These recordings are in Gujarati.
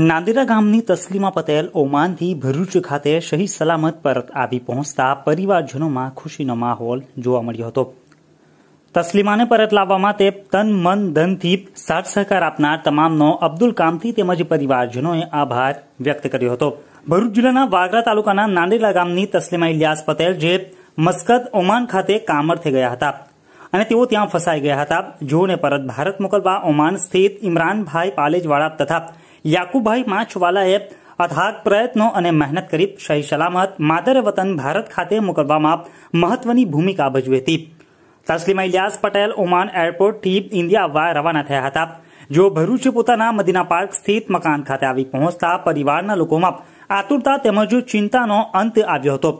નાંદેરા ગામની તસ્લીમા પટેલ ઓમાનથી ભરૂચ ખાતે શહીદ સલામત પરત આવી પહોંચતા પરિવારજનોમાં ખુશીનો માહોલ જોવા મળ્યો હતો. તસ્લીમાને પરત લાવવા માટે તન, મન, ધનથી સાથ સહકાર આપનાર તમામનો અબ્દુલ કામથી તેમજ પરિવારજનોએ આભાર વ્યક્ત કર્યો હતો. ભરૂચ જિલ્લાના વાગરા તાલુકાના નાંદેલા ગામની તસ્લીમા ઇલિયાસ પટેલ જે મસ્કત ઓમાન ખાતે કામરથી ગયા હતા અને તેઓ ત્યાં ફસાઈ ગયા હતા. જેઓને પરત ભારત મોકલવા ઓમાન સ્થિત ઇમરાનભાઈ પાલેજવાળા તથા યાકુબભાઈ માછવાલાએ અથાગ પ્રયત્નો અને મહેનત કરી સહી સલામત માદર વતન ભારત ખાતે મોકલવામાં મહત્વની ભૂમિકા ભજવી હતી. તસ્લીમા ઇલિયાસ પટેલ ઓમાન એરપોર્ટથી ઇન્ડિયા આવવા રવાના થયા હતા. જો ભરૂચ પોતાના મદીના પાર્ક સ્થિત મકાન ખાતે આવી પહોંચતા પરિવારના લોકોમાં આતુરતા તેમજ ચિંતાનો અંત આવ્યો હતો.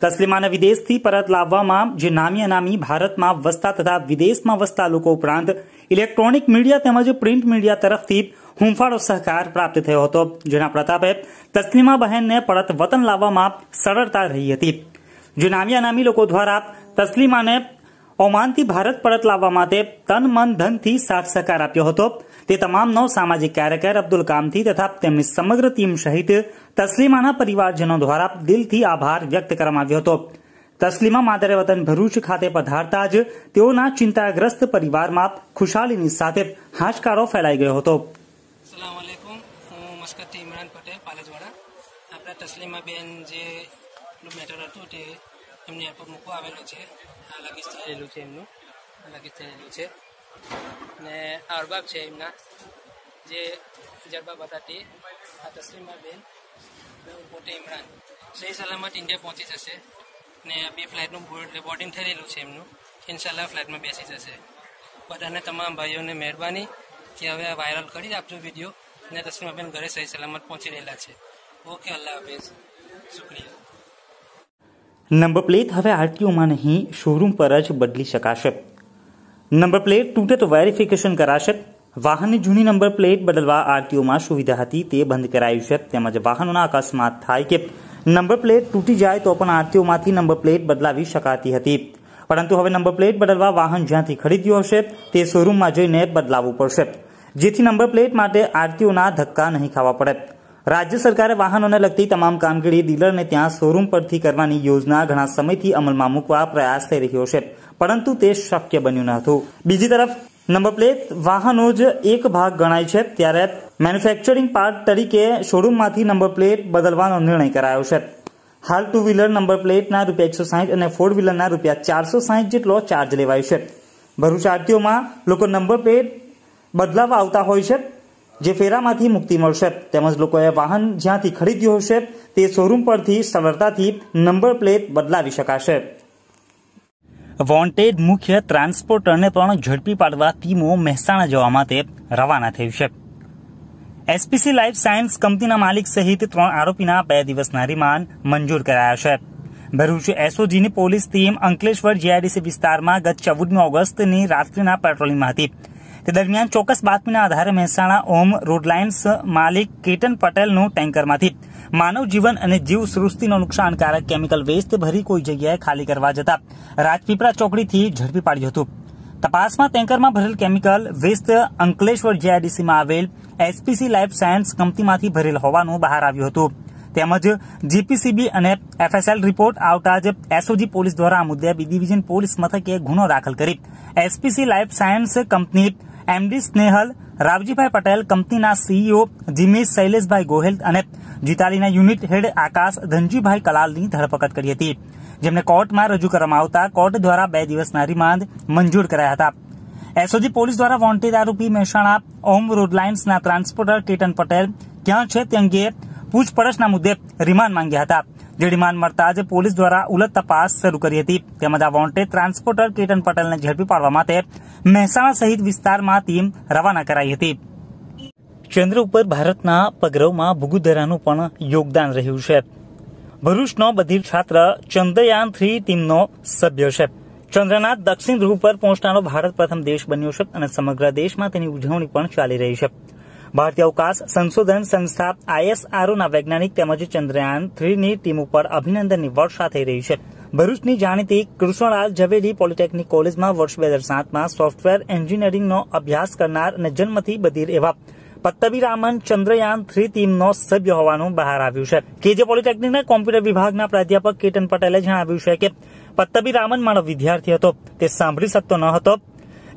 તસ્લીમાને વિદેશથી પરત લાવવામાં જે નામી અનામી ભારતમાં વસતા તથા વિદેશમાં વસતા લોકો ઉપરાંત ઇલેક્ટ્રોનિક મીડિયા તેમજ પ્રિન્ટ મીડિયા તરફથી હુંફાળો સહકાર પ્રાપ્ત થયો હતો. જેના પ્રતાપે તસ્લીમા બહેનને પરત વતન લાવવામાં સરળતા રહી હતી. જે નામી લોકો દ્વારા તસ્લીમાને ઓમાનથી ભારત પરત લાવવા માટે તન, મન, ધનથી સાથ સહકાર આપ્યો હતો, તે તમામનો સામાજિક કાર્યકર અબ્દુલ કામથી તથા તેમની સમગ્ર ટીમ સહિત તસ્લીમાના પરિવારજનો દ્વારા દિલથી આભાર વ્યક્ત કરવામાં આવ્યો હતો. તસ્લીમા માદરે વતન ભરૂચ ખાતે પધારતા જ તેઓના ચિંતાગ્રસ્ત પરિવારમાં ખુશાલીની સાથે હાશકારો ફેલાઈ ગયો હતો સલામ આલેકુમ હું મસ્કતથી ઇમરાન પટેલ પાલેજવાડા આપણા તસ્લીમાબેન જે મેટર હતું તે એમને એરપોર્ટ મૂકવા આવેલું છે. આ લગીજ થયેલું છે એમનું. લગીજ થયેલું છે. ને અરબાબ છે એમના. જે જરબાબ હતા તે. આ તસ્લીમાબેન પોતે ઇમરાન. સહી સલામત ઇન્ડિયા પહોંચી જશે. ને બે ફ્લાઇટનું બોર્ડિંગ થયેલું છે એમનું. ઇન્શાલ્લાહ ફ્લાઇટમાં બેસી જશે. બધાને તમામ ભાઈઓને મહેરબાની. કે હવે વાયરલ કરી આપજો વીડિયો ને તસ્લીમાબેન ઘરે સહી સલામત પહોંચી રહેલા છે. ઓકે અલ્લાહ હાફિઝ શુક્રિયા નંબર પ્લેટ હવે આરટીઓમાં નહીં શોરૂમ પર જ બદલી શકાશે. નંબર પ્લેટ તૂટે તો વેરિફિકેશન કરાશે. વાહનની જૂની નંબર પ્લેટ બદલવા આરટીઓમાં સુવિધા હતી, તે બંધ કરાયું છે. તેમજ વાહનોના અકસ્માત થાય કે નંબર પ્લેટ તૂટી જાય તો પણ આરટીઓમાંથી નંબર પ્લેટ બદલાવી શકાતી હતી. પરંતુ હવે નંબર પ્લેટ બદલવા વાહન જ્યાંથી ખરીદ્યું હશે, તે શોરૂમમાં જઈને બદલાવવું પડશે. જેથી નંબર પ્લેટ માટે આરટીઓના ધક્કા નહીં ખાવા પડે. રાજ્ય સરકારે વાહનોને લગતી તમામ કામગીરી ડીલરને ત્યાં શોરૂમ પરથી કરવાની યોજના ઘણા સમયથી અમલમાં મૂકવા પ્રયાસ થઈ રહ્યો છે. પરંતુ તે શક્ય બન્યું ન હતું. બીજી તરફ, નંબર પ્લેટ વાહનો જ એક ભાગ ગણાય છે. ત્યારે મેન્યુફેક્ચરિંગ પાર્ટ તરીકે શોરૂમમાંથી નંબર પ્લેટ બદલવાનો નિર્ણય કરાયો છે. હાલ ટુ વ્હીલર નંબર પ્લેટના રૂપિયા એકસો સાહીઠ અને ફોર વ્હીલરના રૂપિયા ચારસો સાહીઠ જેટલો ચાર્જ લેવાય છે. ભરૂચ આરટીઓમાં લોકો નંબર પ્લેટ બદલાવા આવતા હોય છે. જે ફેરામાંથી મુક્તિ મળશે. તેમજ લોકોએ વાહન જ્યાંથી ખરીદ્યું હશે, તે શોરૂમ પરથી સરળતાથી નંબર પ્લેટ બદલાવી શકાશે. વોન્ટેડ મુખ્ય ટ્રાન્સપોર્ટરને પણ ઝડપી પાડવા ટીમો મહેસાણા જવા માટે રવાના થઈ છે. એસપીસી લાઈફ સાયન્સ કંપનીના માલિક સહિત ત્રણ આરોપીના બે દિવસના રિમાન્ડ મંજૂર કરાયા છે. ભરૂચ એસઓજીની પોલીસ ટીમ અંકલેશ્વર જીઆઈડીસી વિસ્તારમાં ગત ચૌદમી ઓગસ્ટની રાત્રિના પેટ્રોલિંગમાં હતી. તે દરમિયાન ચોક્કસ બાતમીના આધારે મહેસાણા, ઓમ રોડલાઇન્સ માલિક, કેતન પટેલનું ટેન્કરમાંથી માનવ જીવન અને જીવ સૃષ્ટિનો નુકસાનકારક કેમિકલ વેસ્ટ ભરી કોઈ જગ્યાએ ખાલી કરવા જતા રાજપીપળા ચોકડીથી ઝડપી પાડ્યું હતું. તપાસમાં ટેન્કરમાં ભરેલ કેમિકલ વેસ્ટ અંકલેશ્વર જીઆઈડીસીમાં આવેલ એસપીસી લાઈફ સાયન્સ કંપનીમાંથી ભરેલ હોવાનું બહાર આવ્યું હતું. તેમજ જીપીસીબી અને એફએસએલ રિપોર્ટ આવતા જ એસઓજી પોલીસ દ્વારા આ મુદ્દે બી ડિવિઝન પોલીસ મથકે ગુનો દાખલ કરી SPC life science company MD Snehal, Ravjibhai Patel કંપનીના સીઈઓ જીમેશ શૈલેષભાઈ ગોહેલ અને જીતાલીના યુનિટ હેડ આકાશ ધનજીભાઈ કલાલની ધરપકડ કરી હતી, જેમને કોર્ટમાં રજૂ કરવામાં આવતા કોર્ટ દ્વારા બે દિવસના રિમાન્ડ મંજૂર કરાયા હતા. એસઓજી પોલીસ દ્વારા વોન્ટેડ આરોપી મહેસાણા ઓમ રોડ લાઇન્સના ટ્રાન્સપોર્ટર કેતન પટેલ ક્યાં છે તે અંગે પૂછપરછના મુદ્દે રિમાન્ડ માંગ્યા હતા. જે રિમાન્ડ મળતા જ પોલીસ દ્વારા ઉલટ તપાસ શરૂ કરી હતી. તેમજ આ વોન્ટેડ ટ્રાન્સપોર્ટર કેતન પટેલને ઝડપી પાડવા માટે મહેસાણા સહિત વિસ્તારમાં ટીમ રવાના કરાઈ હતી. ચંદ્ર ઉપર ભારતના પગરવમાં ભૂગુધરાનું પણ યોગદાન રહ્યું છે. ભરૂચનો બધી છાત્ર ચંદ્રયાન થ્રી ટીમનો સભ્ય છે. ચંદ્રના દક્ષિણ ધ્રુવ પર પહોંચનારો ભારત પ્રથમ દેશ બન્યો છે અને સમગ્ર દેશમાં તેની ઉજવણી પણ ચાલી રહી છે. ભારતીય અવકાશ સંશોધન સંસ્થા આઈએસઆરઓના વૈજ્ઞાનિક તેમજ ચંદ્રયાન થ્રીની ટીમ ઉપર અભિનંદનની વર્ષા થઈ રહી છે. ભરૂચની જાણીતી કૃષ્ણલાલ ઝવેરી પોલિટેકનિક કોલેજમાં વર્ષ બે હજાર સાતમાં સોફ્ટવેર એન્જિનિયરિંગનો અભ્યાસ કરનાર અને જન્મથી બધીર એવા પત્તબીરામન ચંદ્રયાન થ્રી ટીમનો સભ્ય હોવાનું બહાર આવ્યું છે. કેજે પોલિટેકનિકના કોમ્પ્યુટર વિભાગના પ્રાધ્યાપક કેતન પટેલે જણાવ્યું છે કે પત્તબીરામન મારો વિદ્યાર્થી હતો. તે સાંભળી શકતો ન હતો.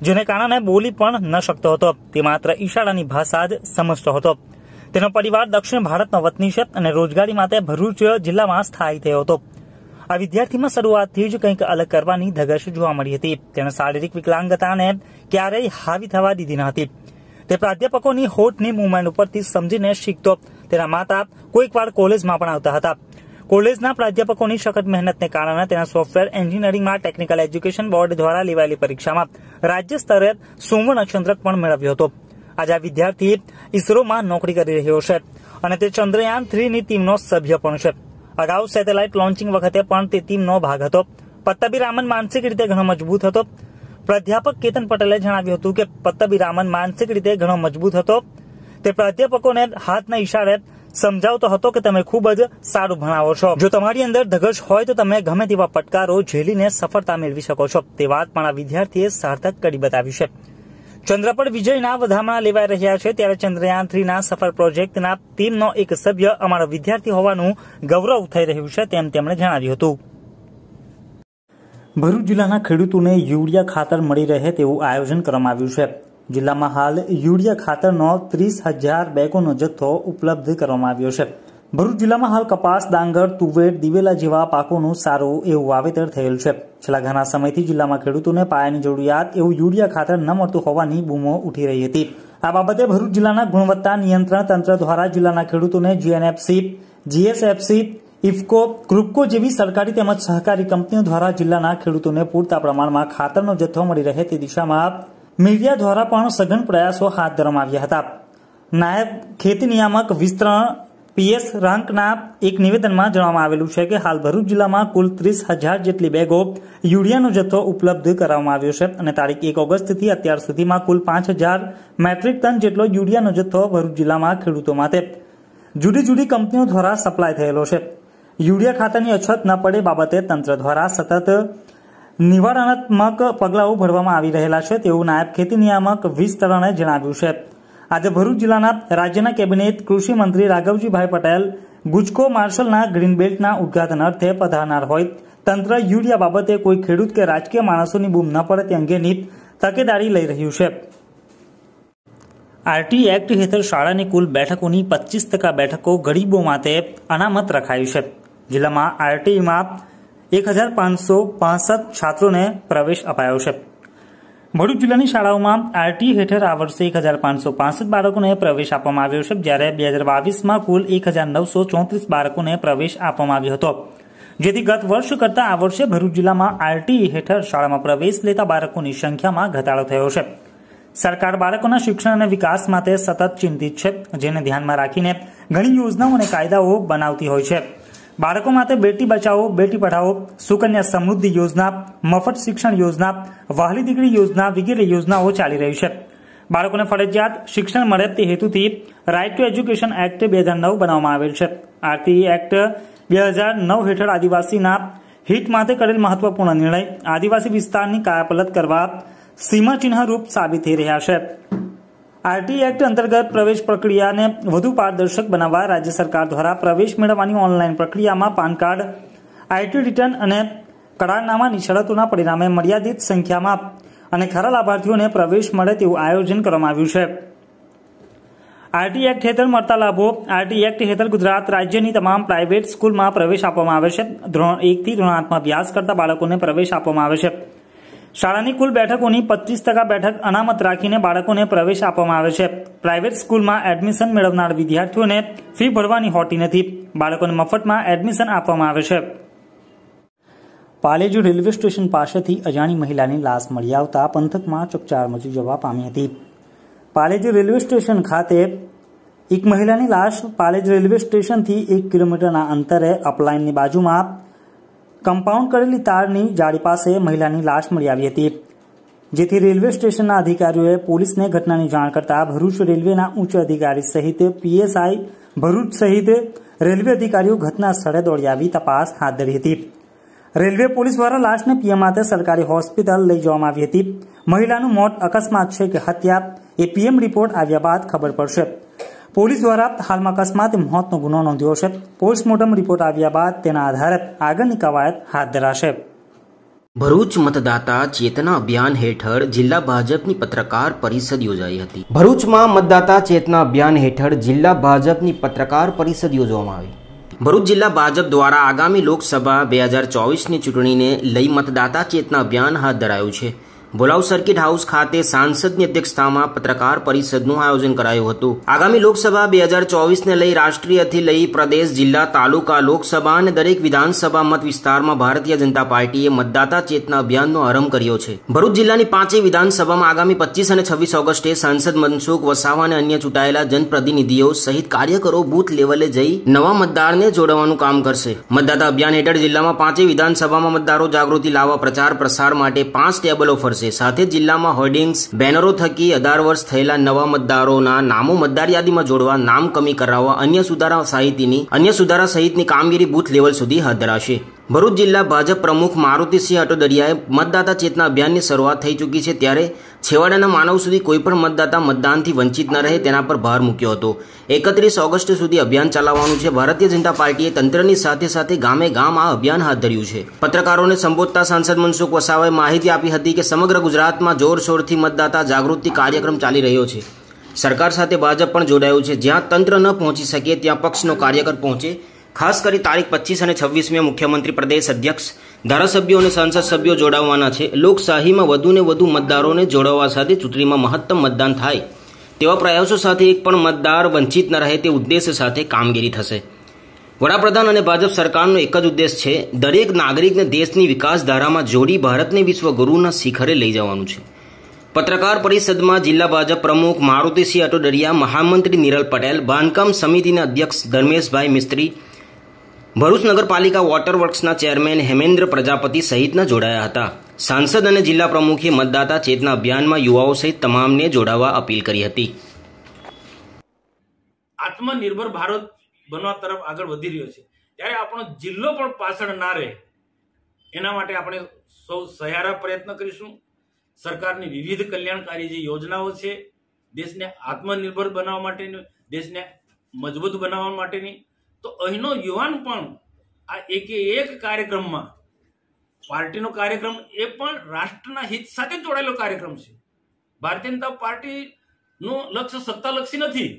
જેને કારણે બોલી પણ ન શકતો હતો. તે માત્ર ઈશારાની ભાષા જ સમજતો હતો. તેનો પરિવાર દક્ષિણ ભારતનો વતની છે અને રોજગારી માટે ભરૂચ જિલ્લામાં સ્થાયી થયો હતો. આ વિદ્યાર્થીમાં શરૂઆતથી જ કંઈક અલગ કરવાની ધગશ જોવા મળી હતી. તેણે શારીરિક વિકલાંગતાને ક્યારેય હાવી થવા દીધી ન હતી. તે પ્રાધ્યાપકોની હોઠની મુવમેન્ટ ઉપરથી સમજીને શીખતો. તેના માતા કોઈક વાર કોલેજમાં પણ આવતા હતા. કોલેજના પ્રાધ્યાપકોની સખત મહેનતને કારણે તેના સોફ્ટવેર એન્જિનિયરિંગમાં ટેકનિકલ એજ્યુકેશન બોર્ડ દ્વારા લેવાયેલી પરીક્ષામાં રાજ્ય સ્તરે સુવર્ણ ચંદ્રક પણ મેળવ્યો હતો. આજે આ વિદ્યાર્થી ઇસરોમાં નોકરી કરી રહ્યો છે અને તે ચંદ્રયાન થ્રીની ટીમનો સભ્ય પણ છે. અગાઉ સેટેલાઇટ લોન્ચિંગ વખતે પણ તે ટીમનો ભાગ હતો. પત્તબી રામન માનસિક રીતે ઘણો મજબૂત હતો. પ્રાધ્યાપક કેતન પટેલે જણાવ્યું હતું કે પત્તબીરામન માનસિક રીતે ઘણો મજબૂત હતો. તે પ્રાધ્યાપકોને હાથના ઇશારે સમજાવતો હતો કે તમે ખૂબ જ સારું ભણાવો છો. જો તમારી અંદર ધગશ હોય તો તમે ગમે તેવા પડકારો ઝેલીને સફળતા મેળવી શકો છો. તે વાત પણ આ વિદ્યાર્થીએ સાર્થક કરી બતાવી છે. ચંદ્ર પર વિજયના વધામણા લેવાઈ રહ્યા છે. ત્યારે ચંદ્રયાન થ્રીના સફળ પ્રોજેક્ટના ટીમનો એક સભ્ય અમારો વિદ્યાર્થી હોવાનું ગૌરવ થઈ રહ્યું છે તેમ તેમણે જણાવ્યું હતું. ભરૂચ જિલ્લાના ખેડૂતોને યુરિયા ખાતર મળી રહે તેવું આયોજન કરવામાં આવ્યું છે. જિલ્લામાં હાલ યુરિયા ખાતરનો ત્રીસ હજાર બેગોનો જથ્થો ઉપલબ્ધ કરવામાં આવ્યો છે. ભરૂચ જિલ્લામાં હાલ કપાસ, ડાંગર, તુવેર, દિવેલા જેવા પાકોનું સારું એવું વાવેતર થયેલ છે. છેલ્લા ઘણા સમયથી જિલ્લામાં ખેડૂતોને પાયાની જરૂરિયાત એવું યુરિયા ખાતર ન મળતું હોવાની બૂમો ઉઠી રહી હતી. આ બાબતે ભરૂચ જિલ્લાના ગુણવત્તા નિયંત્રણ તંત્ર દ્વારા જિલ્લાના ખેડૂતોને જીએનએફસી, જીએસએફસી, ઇફકો ગ્રુપકો જેવી સરકારી તેમજ સહકારી કંપનીઓ દ્વારા જિલ્લાના ખેડૂતોને પૂરતા પ્રમાણમાં ખાતરનો જથ્થો મળી રહે તે દિશામાં મીડિયા દ્વારા પણ સઘન પ્રયાસો હાથ ધરવામાં આવ્યા હતા. નાયબ ખેતી નિયામક વિસ્તરણ પીએસ રાંકના એક નિવેદનમાં જણાવવામાં આવેલું છે કે હાલ ભરૂચ જિલ્લામાં કુલ ત્રીસ હજાર જેટલી બેગો યુરિયાનો જથ્થો ઉપલબ્ધ કરાવવામાં આવ્યો છે અને તારીખ એક ઓગસ્ટથી અત્યાર સુધીમાં કુલ પાંચ હજાર મેટ્રિક ટન જેટલો યુરિયાનો જથ્થો ભરૂચ જિલ્લામાં ખેડૂતો માટે જુદી જુદી કંપનીઓ દ્વારા સપ્લાય થયેલો છે. યુરિયા ખાતાની અછત ન પડે બાબતે તંત્ર દ્વારા સતત નિવારણાત્મક પગલાઓ ભરવામાં આવી રહેલા છે તેવું નાયબ ખેતી નિયામક વિસ્તરણે જણાવ્યું છે. આજે ભરૂચ જિલ્લાના રાજ્યના કેબિનેટ કૃષિ મંત્રી રાઘવજીભાઈ પટેલ ગુજકો માર્શલના ગ્રીન બેલ્ટના ઉદઘાટન અર્થે પધારનાર હોય. તંત્ર યુરિયા બાબતે કોઈ ખેડૂત કે રાજકીય માણસોની બૂમ ન પડે તે અંગેની તકેદારી લઈ રહ્યું છે. આરટી એક્ટ હેઠળ શાળાની કુલ બેઠકોની પચીસ ટકા બેઠકો ગરીબો માટે અનામત રખાઈ છે. જિલ્લામાં આરટીમાં એક હજાર પાંચસો પાસઠ છાત્રોને પ્રવેશ અપાયો છે. ભરૂચ જિલ્લાની શાળાઓમાં આરટી હેઠળ આ વર્ષે એક હજાર પાંચસો પાસઠ બાળકોને પ્રવેશ આપવામાં આવ્યો છે, જ્યારે બે હજાર બાવીસમાં કુલ એક હજાર નવસો ચોત્રીસ બાળકોને પ્રવેશ આપવામાં આવ્યો હતો. જેથી ગત વર્ષ કરતાં આ વર્ષે ભરૂચ જિલ્લામાં આરટી હેઠળ શાળામાં પ્રવેશ લેતા બાળકોની સંખ્યામાં ઘટાડો થયો છે. સરકાર બાળકોના શિક્ષણ અને વિકાસ માટે સતત ચિંતિત છે, જેને ધ્યાનમાં રાખીને ઘણી યોજનાઓ અને કાયદાઓ બનાવતી હોય છે. બાળકો માટે બેટી બચાવો, બેટી પઢાઓ સુકન્યા સમૃદ્ધિ યોજના, મફત શિક્ષણ યોજના, વહાલી દીકરી યોજના વગેરે યોજનાઓ ચાલી રહી છે. બાળકોને ફરજિયાત શિક્ષણ મળે તે હેતુથી રાઇટ ટુ એજ્યુકેશન એક્ટ બે હજાર નવ બનાવવામાં આવેલ છે. આરતી એક્ટ બે હજાર નવ હેઠળ આદિવાસીના હિત માટે કરેલ મહત્વપૂર્ણ નિર્ણય આદિવાસી વિસ્તારની કાયાપલટ કરવા સીમાચિહ્ન રૂપ સાબિત થઈ રહ્યા છે. આરટી એક્ટ અંતર્ગત પ્રવેશ પ્રક્રિયાને વધુ પારદર્શક બનાવવા રાજ્ય સરકાર દ્વારા પ્રવેશ મેળવવાની ઓનલાઈન પ્રક્રિયામાં પાન કાર્ડ આઈટી રિટર્ન અને કરારનામાની શરતોના પરિણામે મર્યાદિત સંખ્યામાં અને ખરા લાભાર્થીઓને પ્રવેશ મળે તેવું આયોજન કરવામાં આવ્યું છે. આરટી એક્ટ હેઠળ મળતા લાભો, આરટી એક્ટ હેઠળ ગુજરાત રાજ્યની તમામ પ્રાઇવેટ સ્કૂલમાં પ્રવેશ આપવામાં આવે છે. ધોરણ એકથી ધોરણ આઠમાં અભ્યાસ કરતા બાળકોને પ્રવેશ આપવામાં આવે છે. શાળાની કુલ બેઠકોની પચીસ ટકા બેઠક અનામત રાખીને બાળકોને પ્રવેશ આપવામાં આવે છે. પ્રાઇવેટ સ્કૂલમાં એડમિશન મેળવનાર વિદ્યાર્થીઓને ફી ભરવાની હોતી નથી. બાળકોને મફતમાં એડમિશન આપવામાં આવે છે. પાલેજુ રેલવે સ્ટેશન પાસેથી અજાણી મહિલાની લાશ મળી આવતા પંથકમાં ચકચાર મચી જવા પામી હતી. પાલેજુ રેલવે સ્ટેશન ખાતે એક મહિલાની લાશ પાલેજ રેલવે સ્ટેશનથી એક કિલોમીટરના અંતરે અપલાઇનની બાજુમાં કમ્પાઉન્ડ કરેલી તારની જાળી પાસે મહિલાની લાશ મળી આવી હતી. જેથી રેલવે સ્ટેશનના અધિકારીઓએ પોલીસને ઘટનાની જાણ કરતા ભરૂચ રેલવેના ઉચ્ચ અધિકારી સહિત પીએસઆઈ ભરૂચ સહિત રેલવે અધિકારીઓ ઘટના સ્થળે દોડી આવી તપાસ હાથ ધરી હતી. રેલવે પોલીસ દ્વારા લાશને પીએમ માટે સરકારી હોસ્પિટલ લઈ જવામાં આવી હતી. મહિલાનું મોત અકસ્માત છે કે હત્યા એ પીએમ રિપોર્ટ આવ્યા બાદ ખબર પડશે. પોલીસ દ્વારા હાલમાં અકસ્માતે મોતનો ગુનો નોંધ્યો છે. પોસ્ટમોર્ટમ રિપોર્ટ આવ્યા બાદ તેના આધારે આગળની કવાયત હાથ ધરાશે. ભરૂચ મતદાતા ચેતના અભિયાન હેઠળ જિલ્લા ભાજપની પત્રકાર પરિષદ યોજાઈ હતી. ભરૂચમાં મતદાતા ચેતના અભિયાન હેઠળ જિલ્લા ભાજપની પત્રકાર પરિષદ યોજવામાં આવી. ભરૂચ જિલ્લા ભાજપ દ્વારા આગામી લોકસભા બે હજાર ચોવીસની ચૂંટણીને લઈ મતદાતા ચેતના અભિયાન હાથ ધરાયું છે. ભોલાવ સર્કિટ હાઉસ ખાતે સાંસદની અધ્યક્ષતામાં પત્રકાર પરિષદનું આયોજન કરાયું હતું. આગામી લોકસભા બે હજાર ચોવીસને લઈ રાષ્ટ્રીયથી લઈ પ્રદેશ, જિલ્લા, તાલુકા, લોકસભા અને દરેક વિધાનસભા મત વિસ્તારમાં ભારતીય જનતા પાર્ટીએ મતદાતા ચેતના અભિયાનનો આરંભ કર્યો છે. ભરૂચ જિલ્લાની પાંચેય વિધાનસભામાં આગામી પચીસ અને છવ્વીસ ઓગસ્ટે સાંસદ મનસુખ વસાવા અને અન્ય ચૂંટાયેલા જનપ્રતિનિધિઓ સહિત કાર્યકરો બૂથ લેવલે જઈ નવા મતદારને જોડવાનું કામ કરશે. મતદાતા અભિયાન હેઠળ જિલ્લામાં પાંચેય વિધાનસભામાં મતદારો જાગૃતિ લાવવા પ્રચાર પ્રસાર માટે પાંચ ટેબલો ફરશે. સાથે જિલ્લામાં હોર્ડિંગ્સ, બેનરો થકી અઢાર વર્ષ થયેલા નવા મતદારોના નામો મતદાર યાદીમાં જોડવા, નામ કમી કરાવવા, અન્ય સુધારા સહિતની, અન્ય સુધારા સહિતની કામગીરી બૂથ લેવલ સુધી હાથ ધરાશે. ભરૂચ જિલ્લા ભાજપ પ્રમુખ મારુતિસિંહ અટોદરિયાએ મતદાતા ચેતના અભિયાનની શરૂઆત થઈ ચૂકી છે ત્યારે છેવાડાના માનવ સુધી કોઈપણ મતદાતા મતદાનથી વંચિત ન રહે તેના પર ભાર મૂક્યો હતો. એકત્રીસ ઓગસ્ટ સુધી અભિયાન ચલાવવાનું છે. ભારતીય જનતા પાર્ટીએ તંત્રની સાથે સાથે ગામે ગામ આ અભિયાન હાથ ધર્યું છે. પત્રકારોને સંબોધતા સાંસદ મનસુખ વસાવાએ માહિતી આપી હતી કે સમગ્ર ગુજરાતમાં જોરશોરથી મતદાતા જાગૃતિ કાર્યક્રમ ચાલી રહ્યો છે. સરકાર સાથે ભાજપ પણ જોડાયું છે. જ્યાં તંત્ર ન પહોંચી શકે, ત્યાં પક્ષનો કાર્યકર પહોંચે ખાસ કરી તારીખ પચીસ અને છવ્વીસમી મુખ્યમંત્રી પ્રદેશ અધ્યક્ષ, ધારાસભ્યો અને સંસદ સભ્યો જોડાવવાના છે. લોકશાહીમાં વધુને વધુ મતદારોને જોડાવવા સાથે ચૂંટણીમાં મહત્તમ મતદાન થાય તેવા પ્રયાસો સાથે એક પણ મતદાર વંચિત ન રહે તે ઉદ્દેશ સાથે કામગીરી થશે. વડાપ્રધાન અને ભાજપ સરકારનો એક જ ઉદ્દેશ છે દરેક નાગરિકને દેશની વિકાસધારામાં જોડી ભારતને વિશ્વગુરુના શિખરે લઈ જવાનું છે. પત્રકાર પરિષદમાં જિલ્લા ભાજપ પ્રમુખ મારુતિસિંહ અટોડરિયા, મહામંત્રી નિરલ પટેલ, બાંધકામ સમિતિના અધ્યક્ષ ધર્મેશભાઈ મિસ્ત્રી ભરૂચ નગરપાલિકા વોટર વર્ક્સના ચેરમેન હેમેન્દ્ર પ્રજાપતિ સહિતના જોડાયા હતા. સાંસદ અને જિલ્લા પ્રમુખે મતદાતા ચેતના અભિયાનમાં યુવાઓ સહિત તમામને જોડાવા અપીલ કરી હતી. આત્મનિર્ભર ભારત બનવા તરફ આગળ વધી રહ્યો છે. ત્યારે આપણો જિલ્લો પણ પાછળ ના રહે. એના માટે આપણે સૌ સહારા પ્રયત્ન કરીશું. સરકારની વિવિધ કલ્યાણકારી જે યોજનાઓ છે, દેશને આત્મનિર્ભર બનાવવા માટેની, દેશને મજબૂત બનાવવા માટેની તો અહીંનો યુવાન પણ આ એકે એક કાર્યક્રમમાં પાર્ટીનો કાર્યક્રમ એ પણ રાષ્ટ્રના હિત સાથે જોડાયેલો કાર્યક્રમ છે. ભારતીય જનતા પાર્ટીનું લક્ષ્ય સત્તાલક્ષી નથી.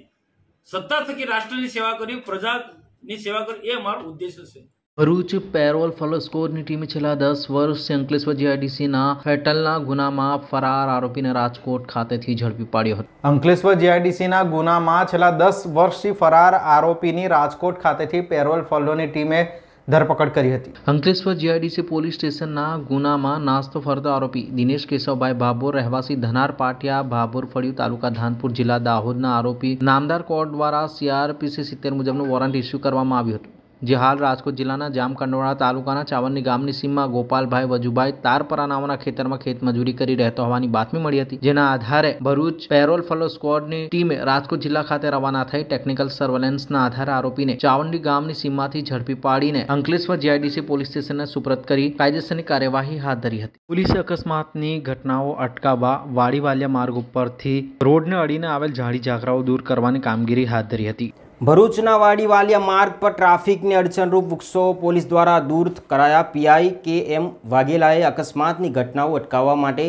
સત્તા થકી રાષ્ટ્રની સેવા કરી પ્રજાની સેવા કરવી એ મારો ઉદ્દેશ્ય છે. ભરૂચ પેરોલ ફલોસ્કોરની ટીમે છેલ્લા દસ વર્ષથી અંકલેશ્વર જીઆઈડીસીના ફેટલના ગુનામાં ફરાર આરોપીને રાજકોટ ખાતેથી ઝડપી પાડ્યો હતો. અંકલેશ્વર જીઆઈડીસીના ગુનામાં છેલ્લા દસ વર્ષથી ફરાર આરોપીની રાજકોટ ખાતેથી પેરોલ ફોલોની ટીમે ધરપકડ કરી હતી. અંકલેશ્વર જીઆઈડીસી પોલીસ સ્ટેશનના ગુનામાં નાસ્તો ફરતો આરોપી દિનેશ કેશવભાઈ ભાભોર રહેવાસી ધનાર પાટિયા ભાભોર ફળિયું તાલુકા ધાનપુર જિલ્લા દાહોદના આરોપી નામદાર કોર્ટ દ્વારા સીઆરપીસી સિત્તેર મુજબનું વોરંટ ઇસ્યુ કરવામાં આવ્યું હતું. જે હાલ રાજકોટ જિલ્લાના જામકંડોળા તાલુકાના ચાવલની ગામની સીમમાં ગોપાલભાઈ વજુભાઈ તારપરા નામના ખેતરમાં ખેતમજૂરી કરી રહેતો હોવાની બાતમી મળી હતી. જેના આધારે ભરૂચ પેરોલ ફલો સ્કવોડની ટીમે રાજકોટ જિલ્લા ખાતે રવાના થઈ ટેકનિકલ સર્વેલન્સના આધારે આરોપીને ચાવંડી ગામની સીમમાંથી ઝડપી પાડીને અંકલેશ્વર જીઆઈડીસી પોલીસ સ્ટેશનને સુપ્રત કરી કાયદેસરની કાર્યવાહી હાથ ધરી હતી. પોલીસે અકસ્માતની ઘટનાઓ અટકાવવા વાડીવાલિયા માર્ગ ઉપરથી રોડને અડીને આવેલ ઝાડી ઝાકરાઓ દૂર કરવાની કામગીરી હાથ ધરી હતી. ભરૂચના વાડી વાલિયા માર્ગ પર ટ્રાફિકને અડચણરૂપ વૃક્ષો પોલીસ દ્વારા દૂર કરાયા પીઆઈ કે એમ વાઘેલાએ અકસ્માતની ઘટનાઓ અટકાવવા માટે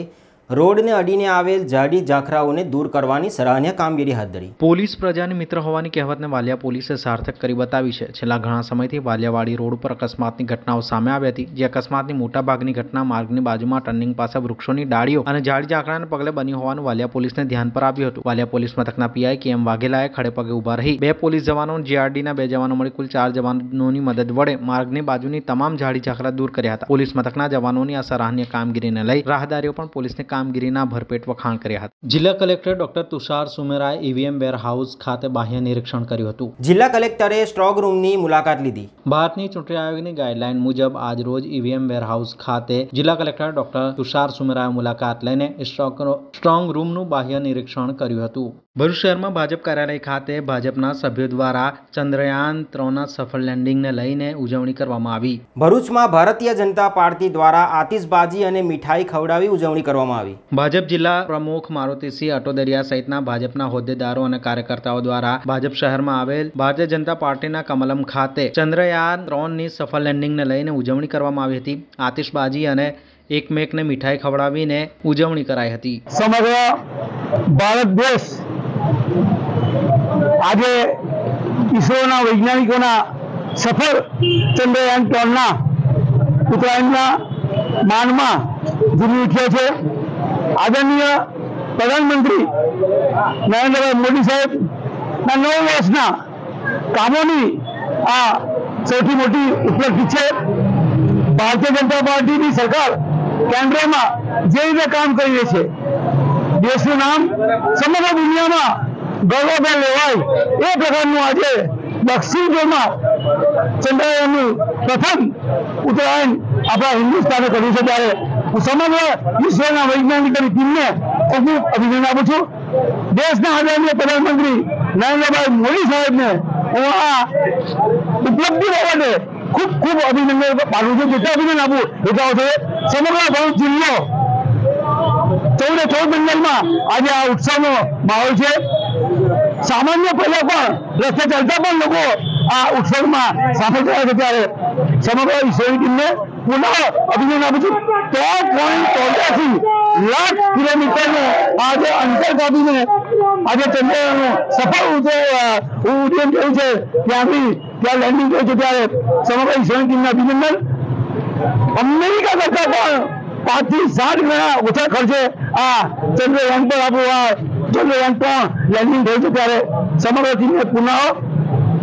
રોડને અડીને આવેલ જાડી ઝાખરાઓને દૂર કરવાની સરાહનીય કામગીરી હાથ ધરી. પોલીસ પ્રજાની મિત્ર હોવાની કહેવતને વાલિયા પોલીસે સાર્થક કરી બતાવી છે. છેલ્લા ઘણા સમયથી વાલિયાવાડી રોડ પર અકસ્માતની ઘટનાઓ સામે આવી હતી, જે અકસ્માતની મોટાભાગની ઘટના માર્ગની બાજુમાં ટર્નિંગ પાસે વૃક્ષોની ડાળીઓ અને જાડી ઝાકડાને પગલે બની હોવાનું વાલિયા પોલીસને ધ્યાન પર આવ્યું હતું. વાલિયા પોલીસ મથકના પીઆઈ કે એમ વાઘેલાએ ખડે પગે ઊભા રહી બે પોલીસ જવાનો જીઆરડીના બે જવાનો મળી કુલ ચાર જવાનોની મદદ વડે માર્ગની બાજુની તમામ જાડી ઝાકડા દૂર કર્યા હતા. પોલીસ મથકના જવાનોની આ સરાહનીય કામગીરીને લઈ રાહદારીઓ પણ પોલીસની કામગીરીના ભરપેટ વખાણ કર્યા હતા. જિલ્લા કલેક્ટર ડોક્ટર તુષાર સુમેરાએ ઈવીએમ વેર હાઉસ ખાતે બાહ્ય નિરીક્ષણ કર્યું હતું. જિલ્લા કલેક્ટરે સ્ટ્રોંગ રૂમની મુલાકાત લીધી. ભારતની ચૂંટણી આયોગની ગાઈડલાઈન મુજબ આજ રોજ ઈવીએમ વેરહાઉસ ખાતે જિલ્લા કલેક્ટર ડોક્ટર તુષાર સુમેરાએ મુલાકાત લઈને સ્ટ્રોંગ રૂમનું બાહ્ય નિરીક્ષણ કર્યું હતું. ભરૂચ શહેરમાં ભાજપ કાર્યાલય ખાતે ભાજપના સભ્યો દ્વારા ચંદ્રયાન ત્રણના સફળ લેન્ડિંગને લઈને ઉજવણી કરવામાં આવી. ભરૂચમાં ભારતીય જનતા પાર્ટી દ્વારા આતિશબાજી અને મીઠાઈ ખવડાવી ઉજવણી કરવામાં આવી. આવી. ભાજપ જિલ્લા પ્રમુખ મારુતિસિંહ અટોદરિયા સહિતના ભાજપના હોદ્દેદારો અને કાર્યકર્તાઓ દ્વારા ભાજપ શહેરમાં આવેલ ભારતીય જનતા પાર્ટીના કમલમ ખાતે ચંદ્રયાન ત્રણની સફળ લેન્ડિંગને લઈને ઉજવણી કરવામાં આવી હતી. આતિશબાજી અને એકમેકને મીઠાઈ ખવડાવીને ઉજવણી કરાઈ હતી. સમગ્ર ભારત દેશ આજે ઇસરોના વૈજ્ઞાનિકોના સફળ ચંદ્રયાન ત્રણના ઉત્તરાયણના માનમાં ઝૂમી ઉઠ્યા છે. આદરણીય પ્રધાનમંત્રી નરેન્દ્રભાઈ મોદી સાહેબ ના નવ વર્ષના કામોની આ સૌથી મોટી ઉપલબ્ધિ છે. ભારતીય જનતા પાર્ટીની સરકાર કેન્દ્રમાં જે રીતે કામ કરી રહી છે, દેશનું નામ સમગ્ર દુનિયામાં ગૌરવભેર લેવાય એ પ્રકારનું આજે દક્ષિણ ધ્રુવમાં ચંદ્રયાનનું પ્રથમ ઉત્તરાયણ આપણા હિન્દુસ્તાને કર્યું છે. ત્યારે હું સમગ્ર વિશ્વના વૈજ્ઞાનિકોની ટીમને ખૂબ અભિનંદન આપું છું. દેશના આદરણીય પ્રધાનમંત્રી નરેન્દ્રભાઈ મોદી સાહેબને હું આ ઉપલબ્ધિ બાબતે ખૂબ ખૂબ અભિનંદન પાઠવું છું. જેટલા અભિનંદન આપું, એટલા છે સમગ્ર ભરૂચ જિલ્લો ચૌદે, ચૌદ મંડળમાં આજે આ ઉત્સવનો માહોલ છે. સામાન્ય પહેલા પણ રસ્તે ચાલતા પણ લોકો આ ઉત્સવમાં સામેલ થયા છે. ત્યારે સમગ્ર ઈશ્વરી ટીમને પુનઃ અભિયાન આપીશું ત્રણ પોઈન્ટ ચોર્યાસી લાખ કિલોમીટરનું આજે અંતર કાપીને આજે ચંદ્રયાનનું સફળ ઉડ્ડયન થયું છે. ત્યાંથી ત્યાં લેન્ડિંગ થયું છે ત્યારે સમગ્ર ઈશ્વરી ટીમને અભિનંદન. અમેરિકા કરતા પણ પાંચથી સાત ગણા ઓછા ખર્ચે આ ચંદ્રયાન પર આપણું આ ચંદ્રયાન પણ લેન્ડિંગ થયું છે ત્યારે સમગ્ર ટીમને પુનઃ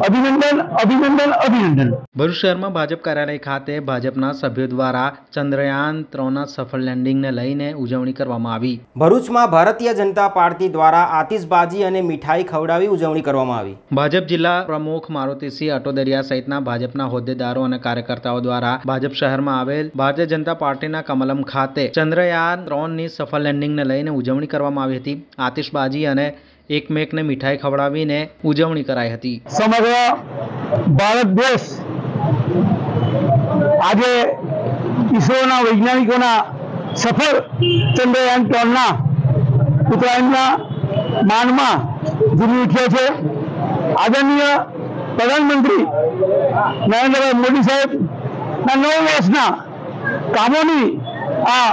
અભિનંદન અભિનંદન અભિનંદન. ભરૂચ શહેરમાં ભાજપ કાર્યાલય ખાતે ભાજપના સભ્યો દ્વારા ચંદ્રયાન ત્રણના સફળ લેન્ડિંગને લઈને ઉજવણી કરવામાં આવી. ભરૂચમાં ભારતીય જનતા પાર્ટી દ્વારા આતિશબાજી અને મીઠાઈ ખવડાવી ઉજવણી કરવામાં આવી. ભાજપ જિલ્લા પ્રમુખ મારુતિસિંહ અટોદરિયા સહિતના ભાજપના હોદ્દેદારો અને કાર્યકર્તાઓ દ્વારા ભાજપ શહેરમાં આવેલ ભારતીય જનતા પાર્ટીના કમલમ ખાતે ચંદ્રયાન ત્રણની સફળ લેન્ડિંગને લઈને ઉજવણી કરવામાં આવી હતી. આતિશબાજી અને એકમેકને મીઠાઈ ખવડાવીને ઉજવણી કરાઈ હતી. સમગ્ર ભારત દેશ આજે ઈસરોના વૈજ્ઞાનિકોના સફળ ચંદ્રયાન ત્રણના ઉત્તરાયણના માનમાં ઝૂમી ઉઠ્યો છે. આદરણીય પ્રધાનમંત્રી નરેન્દ્રભાઈ મોદી સાહેબના નવ વર્ષના કામોની આ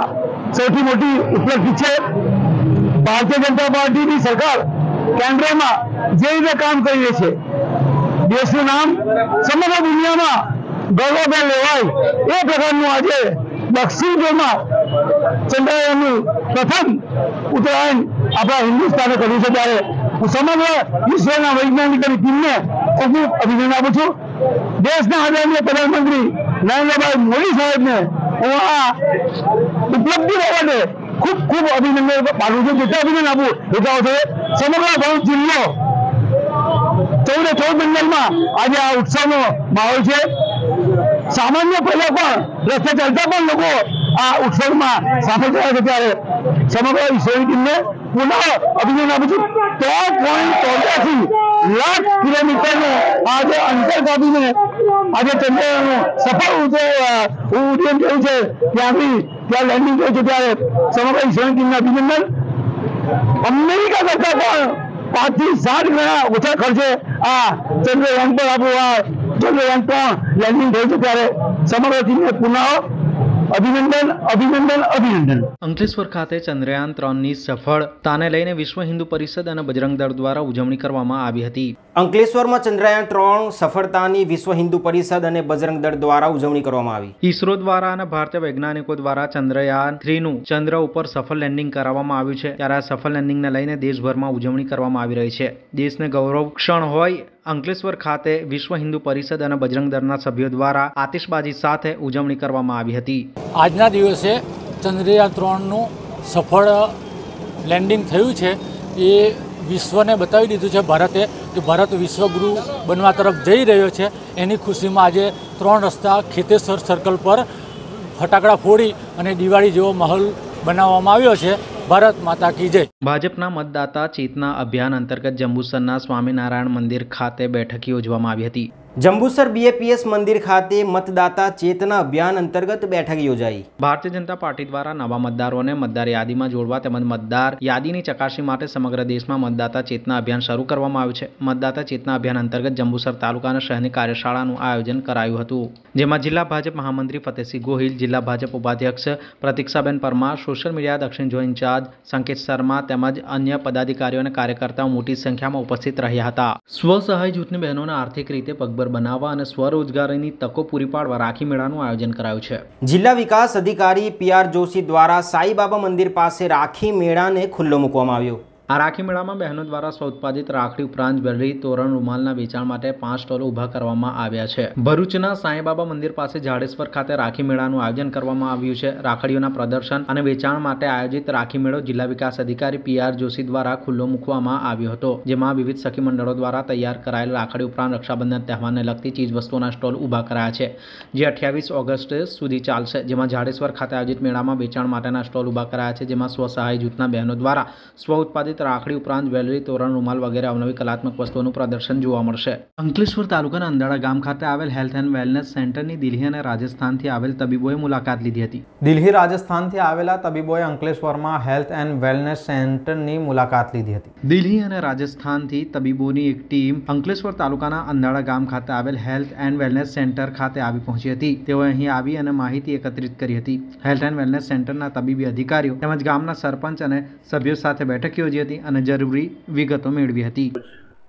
સૌથી મોટી ઉપલબ્ધિ છે. ભારતીય જનતા પાર્ટીની સરકાર કેન્દ્રમાં જે રીતે કામ કરી છીએ, દેશનું નામ સમગ્ર દુનિયામાં ગૌરવભેર લેવાય એ પ્રકારનું આજે દક્ષિણ જોમાં ચંદ્રયાનનું પ્રથમ ઉત્તરાયણ આપણા હિન્દુસ્તાને કર્યું છે. ત્યારે હું સમગ્ર વિશ્વના વૈજ્ઞાનિકોની ટીમને ખૂબ ખૂબ અભિનંદન આપું છું. દેશના આદરણીય પ્રધાનમંત્રી નરેન્દ્રભાઈ મોદી સાહેબને હું આ ઉપલબ્ધિ બાબતે ખૂબ ખૂબ અભિનંદન પાડું છું જેટલા અભિનંદન આપું, એટલા છે સમગ્ર ભરૂચ જિલ્લો ચૌદે ચૌદ મંડળમાં આજે આ ઉત્સવનો માહોલ છે. સામાન્ય પહેલા પણ રસ્તે ચાલતા પણ લોકો આ ઉત્સવમાં સામેલ થયા છે ત્યારે સમગ્ર ઈશ્વરી ટીમને પુનઃ અભિનંદન આપું છું. ત્રણ પોઈન્ટ ચોર્યાસી લાખ કિલોમીટરનું આજે અંતર કાપીને આજે ચંદ્રયાનનું સફળ ઉદ્યોગ ઉડ્ડયન થયું છે. ત્યાંથી ત્યાં લેન્ડિંગ થયું છે ત્યારે સમગ્ર ઈશ્વરી ટીમને અભિનંદન અમેરિકા કરતા પણ પાંચથી સાત ગણા ઓછા ખર્ચે આ ચંદ્રયાન પર આપણું આ ચંદ્રયાન પણ લેન્ડિંગ થયું છે ત્યારે સમગ્ર ટીમને પુનઃ અભિનંદન અભિનંદન અભિનંદન. અંકલેશ્વર ખાતે ચંદ્રયાન ત્રણની સફળતાને લઈને વિશ્વ હિન્દુ પરિષદ અને બજરંગ દળ દ્વારા ઉજવણી કરવામાં આવી હતી. અંકલેશ્વરમાં ચંદ્રયાન ત્રણ સફળતાની વિશ્વ હિન્દુ પરિષદ અને બજરંગ દળ દ્વારા ઉજવણી કરવામાં આવી. ઈસરો દ્વારા અને ભારતીય વૈજ્ઞાનિકો દ્વારા ચંદ્રયાન થ્રીનું ચંદ્ર ઉપર સફળ લેન્ડિંગ કરાવવામાં આવ્યું છે. ત્યારે આ સફળ લેન્ડિંગને લઈને દેશભરમાં ઉજવણી કરવામાં આવી રહી છે. દેશને ગૌરવ ક્ષણ હોય અંકલેશ્વર ખાતે વિશ્વ હિન્દુ પરિષદ અને બજરંગ દળના સભ્યો દ્વારા આતિશબાજી સાથે ઉજવણી કરવામાં આવી હતી. આજના દિવસે ચંદ્રયાન ત્રણનું સફળ લેન્ડિંગ થયું છે. એ વિશ્વને બતાવી દીધું છે ભારતે કે ભારત વિશ્વગુરુ બનવા તરફ જઈ રહ્યો છે. એની ખુશીમાં આજે ત્રણ રસ્તા ખેતેશ્વર સર્કલ પર ફટાકડા ફોડી અને દિવાળી જેવો માહોલ બનાવવામાં આવ્યો છે. ભારત માતા કી જય. ભાજપના મતદાતા ચેતના અભિયાન અંતર્ગત જંબુસરના સ્વામિનારાયણ મંદિર ખાતે બેઠક યોજવામાં આવી હતી. જંબુસર બીએપીએસ મંદિર ખાતે મતદાતા ચેતના અભિયાન અંતર્ગત બેઠક યોજાઈ. ભારતીય જનતા પાર્ટી દ્વારા નવા મતદારોને મતદાર યાદીમાં જોડવા તેમજ મતદાર યાદીની ચકાસણી માટે સમગ્ર દેશમાં મતદાતા ચેતના અભિયાન શરૂ કરવામાં આવ્યું છે. મતદાતા ચેતના અભિયાન અંતર્ગત જંબુસર તાલુકાના શહેરની કાર્યશાળાનું આયોજન કરાયું હતું. જેમાં જિલ્લા ભાજપ મહામંત્રી ફતેહસિંહ ગોહિલ, જિલ્લા ભાજપ ઉપાધ્યક્ષ પ્રતિક્ષાબેન પરમાર, સોશિયલ મીડિયા દક્ષિણ ઝોન ઇન્ચાર્જ સંકેત શર્મા તેમજ અન્ય પદાધિકારીઓ અને કાર્યકર્તાઓ મોટી સંખ્યામાં ઉપસ્થિત રહ્યા હતા. સ્વ સહાય જૂથની બહેનોને આર્થિક રીતે પગભર બનાવવા અને સ્વરોજગારીની તકો પૂરી પાડવા રાખી મેળાનું આયોજન કરાયું છે. જિલ્લા વિકાસ અધિકારી પીઆર જોશી દ્વારા સાઈબાબા મંદિર પાસે રાખી મેળાને ખુલ્લો મૂકવામાં આવ્યો. આ રાખી મેળામાં બહેનો દ્વારા સ્વઉત્પાદિત રાખડી ઉપરાંત જ્વેલરી તોરણ, રૂમાલના વેચાણ માટે પાંચ સ્ટોલો ઊભા કરવામાં આવ્યા છે. ભરૂચના સાંઈબાબા મંદિર પાસે જાડેશ્વર ખાતે રાખી મેળાનું આયોજન કરવામાં આવ્યું છે. રાખડીઓના પ્રદર્શન અને વેચાણ માટે આયોજિત રાખી મેળો જિલ્લા વિકાસ અધિકારી પીઆર જોશી દ્વારા ખુલ્લો મૂકવામાં આવ્યો હતો, જેમાં વિવિધ સખી મંડળો દ્વારા તૈયાર કરાયેલ રાખડી ઉપરાંત રક્ષાબંધન તહેવારને લગતી ચીજવસ્તુઓના સ્ટોલ ઊભા કરાયા છે, જે અઠ્યાવીસ ઓગસ્ટ સુધી ચાલશે. જેમાં જાડેશ્વર ખાતે આયોજિત મેળામાં વેચાણ માટેના સ્ટોલ ઊભા કરાયા છે, જેમાં સ્વસહાય જૂથના બહેનો દ્વારા સ્વ ઉત્પાદિત રાખડી ઉપરાંત વેલરી તોરણ રૂમાલ વગેરે અવનવી કલાત્મક વસ્તુઓનું પ્રદર્શન જોવા મળશે. અંકલેશ્વર તાલુકાના અંદાળા ગામ ખાતે આવેલ હેલ્થ એન્ડ વેલનેસ સેન્ટરની દિલ્હી અને રાજસ્થાનથી આવેલ તબીબોએ મુલાકાત લીધી હતી. દિલ્હી રાજસ્થાનથી આવેલા તબીબોએ અંકલેશ્વરમાં હેલ્થ એન્ડ વેલનેસ સેન્ટરની મુલાકાત લીધી હતી. દિલ્હી અને રાજસ્થાનથી તબીબોની એક ટીમ અંકલેશ્વર તાલુકાના અંદાળા ગામ ખાતે આવેલ હેલ્થ એન્ડ વેલનેસ સેન્ટર ખાતે આવી પહોંચી હતી. તેઓએ અહીં આવી અને માહિતી એકત્રિત કરી હતી. હેલ્થ એન્ડ વેલનેસ સેન્ટરના તબીબી અધિકારીઓ તેમજ ગામના સરપંચ અને સભ્યો સાથે બેઠક યોજી હતી અને જરૂરી વિગતો મેળવી હતી.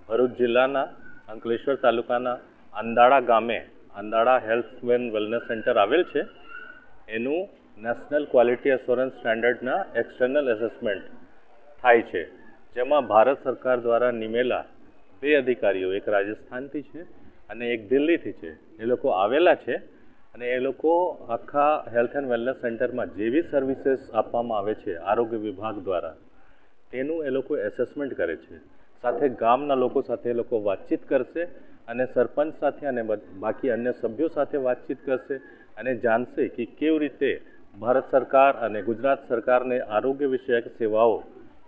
ભરૂચ જિલ્લાના અંકલેશ્વર તાલુકાના અંદાડા ગામે Andada health and wellness centre આવેલ છે. એનું નેશનલ ક્વોલિટી અસ્યોરન્સ સ્ટાન્ડર્ડના એક્સટર્નલ એસેસમેન્ટ થાય છે. જેમાં ભારત સરકાર દ્વારા નિમેલા બે અધિકારીઓ, એક રાજસ્થાનથી છે અને એક દિલ્હીથી છે. એ લોકો આવેલા છે અને એ લોકો આખા હેલ્થ એન્ડ વેલનેસ સેન્ટરમાં જેવી સર્વિસીસ આપવામાં આવે છે આરોગ્ય વિભાગ દ્વારા. તેનું એ લોકો એસેસમેન્ટ કરે છે. સાથે ગામના લોકો સાથે એ લોકો વાતચીત કરશે અને સરપંચ સાથે અને બાકી અન્ય સભ્યો સાથે વાતચીત કરશે અને જાણશે કે કેવી રીતે ભારત સરકાર અને ગુજરાત સરકારને આરોગ્ય વિષયક સેવાઓ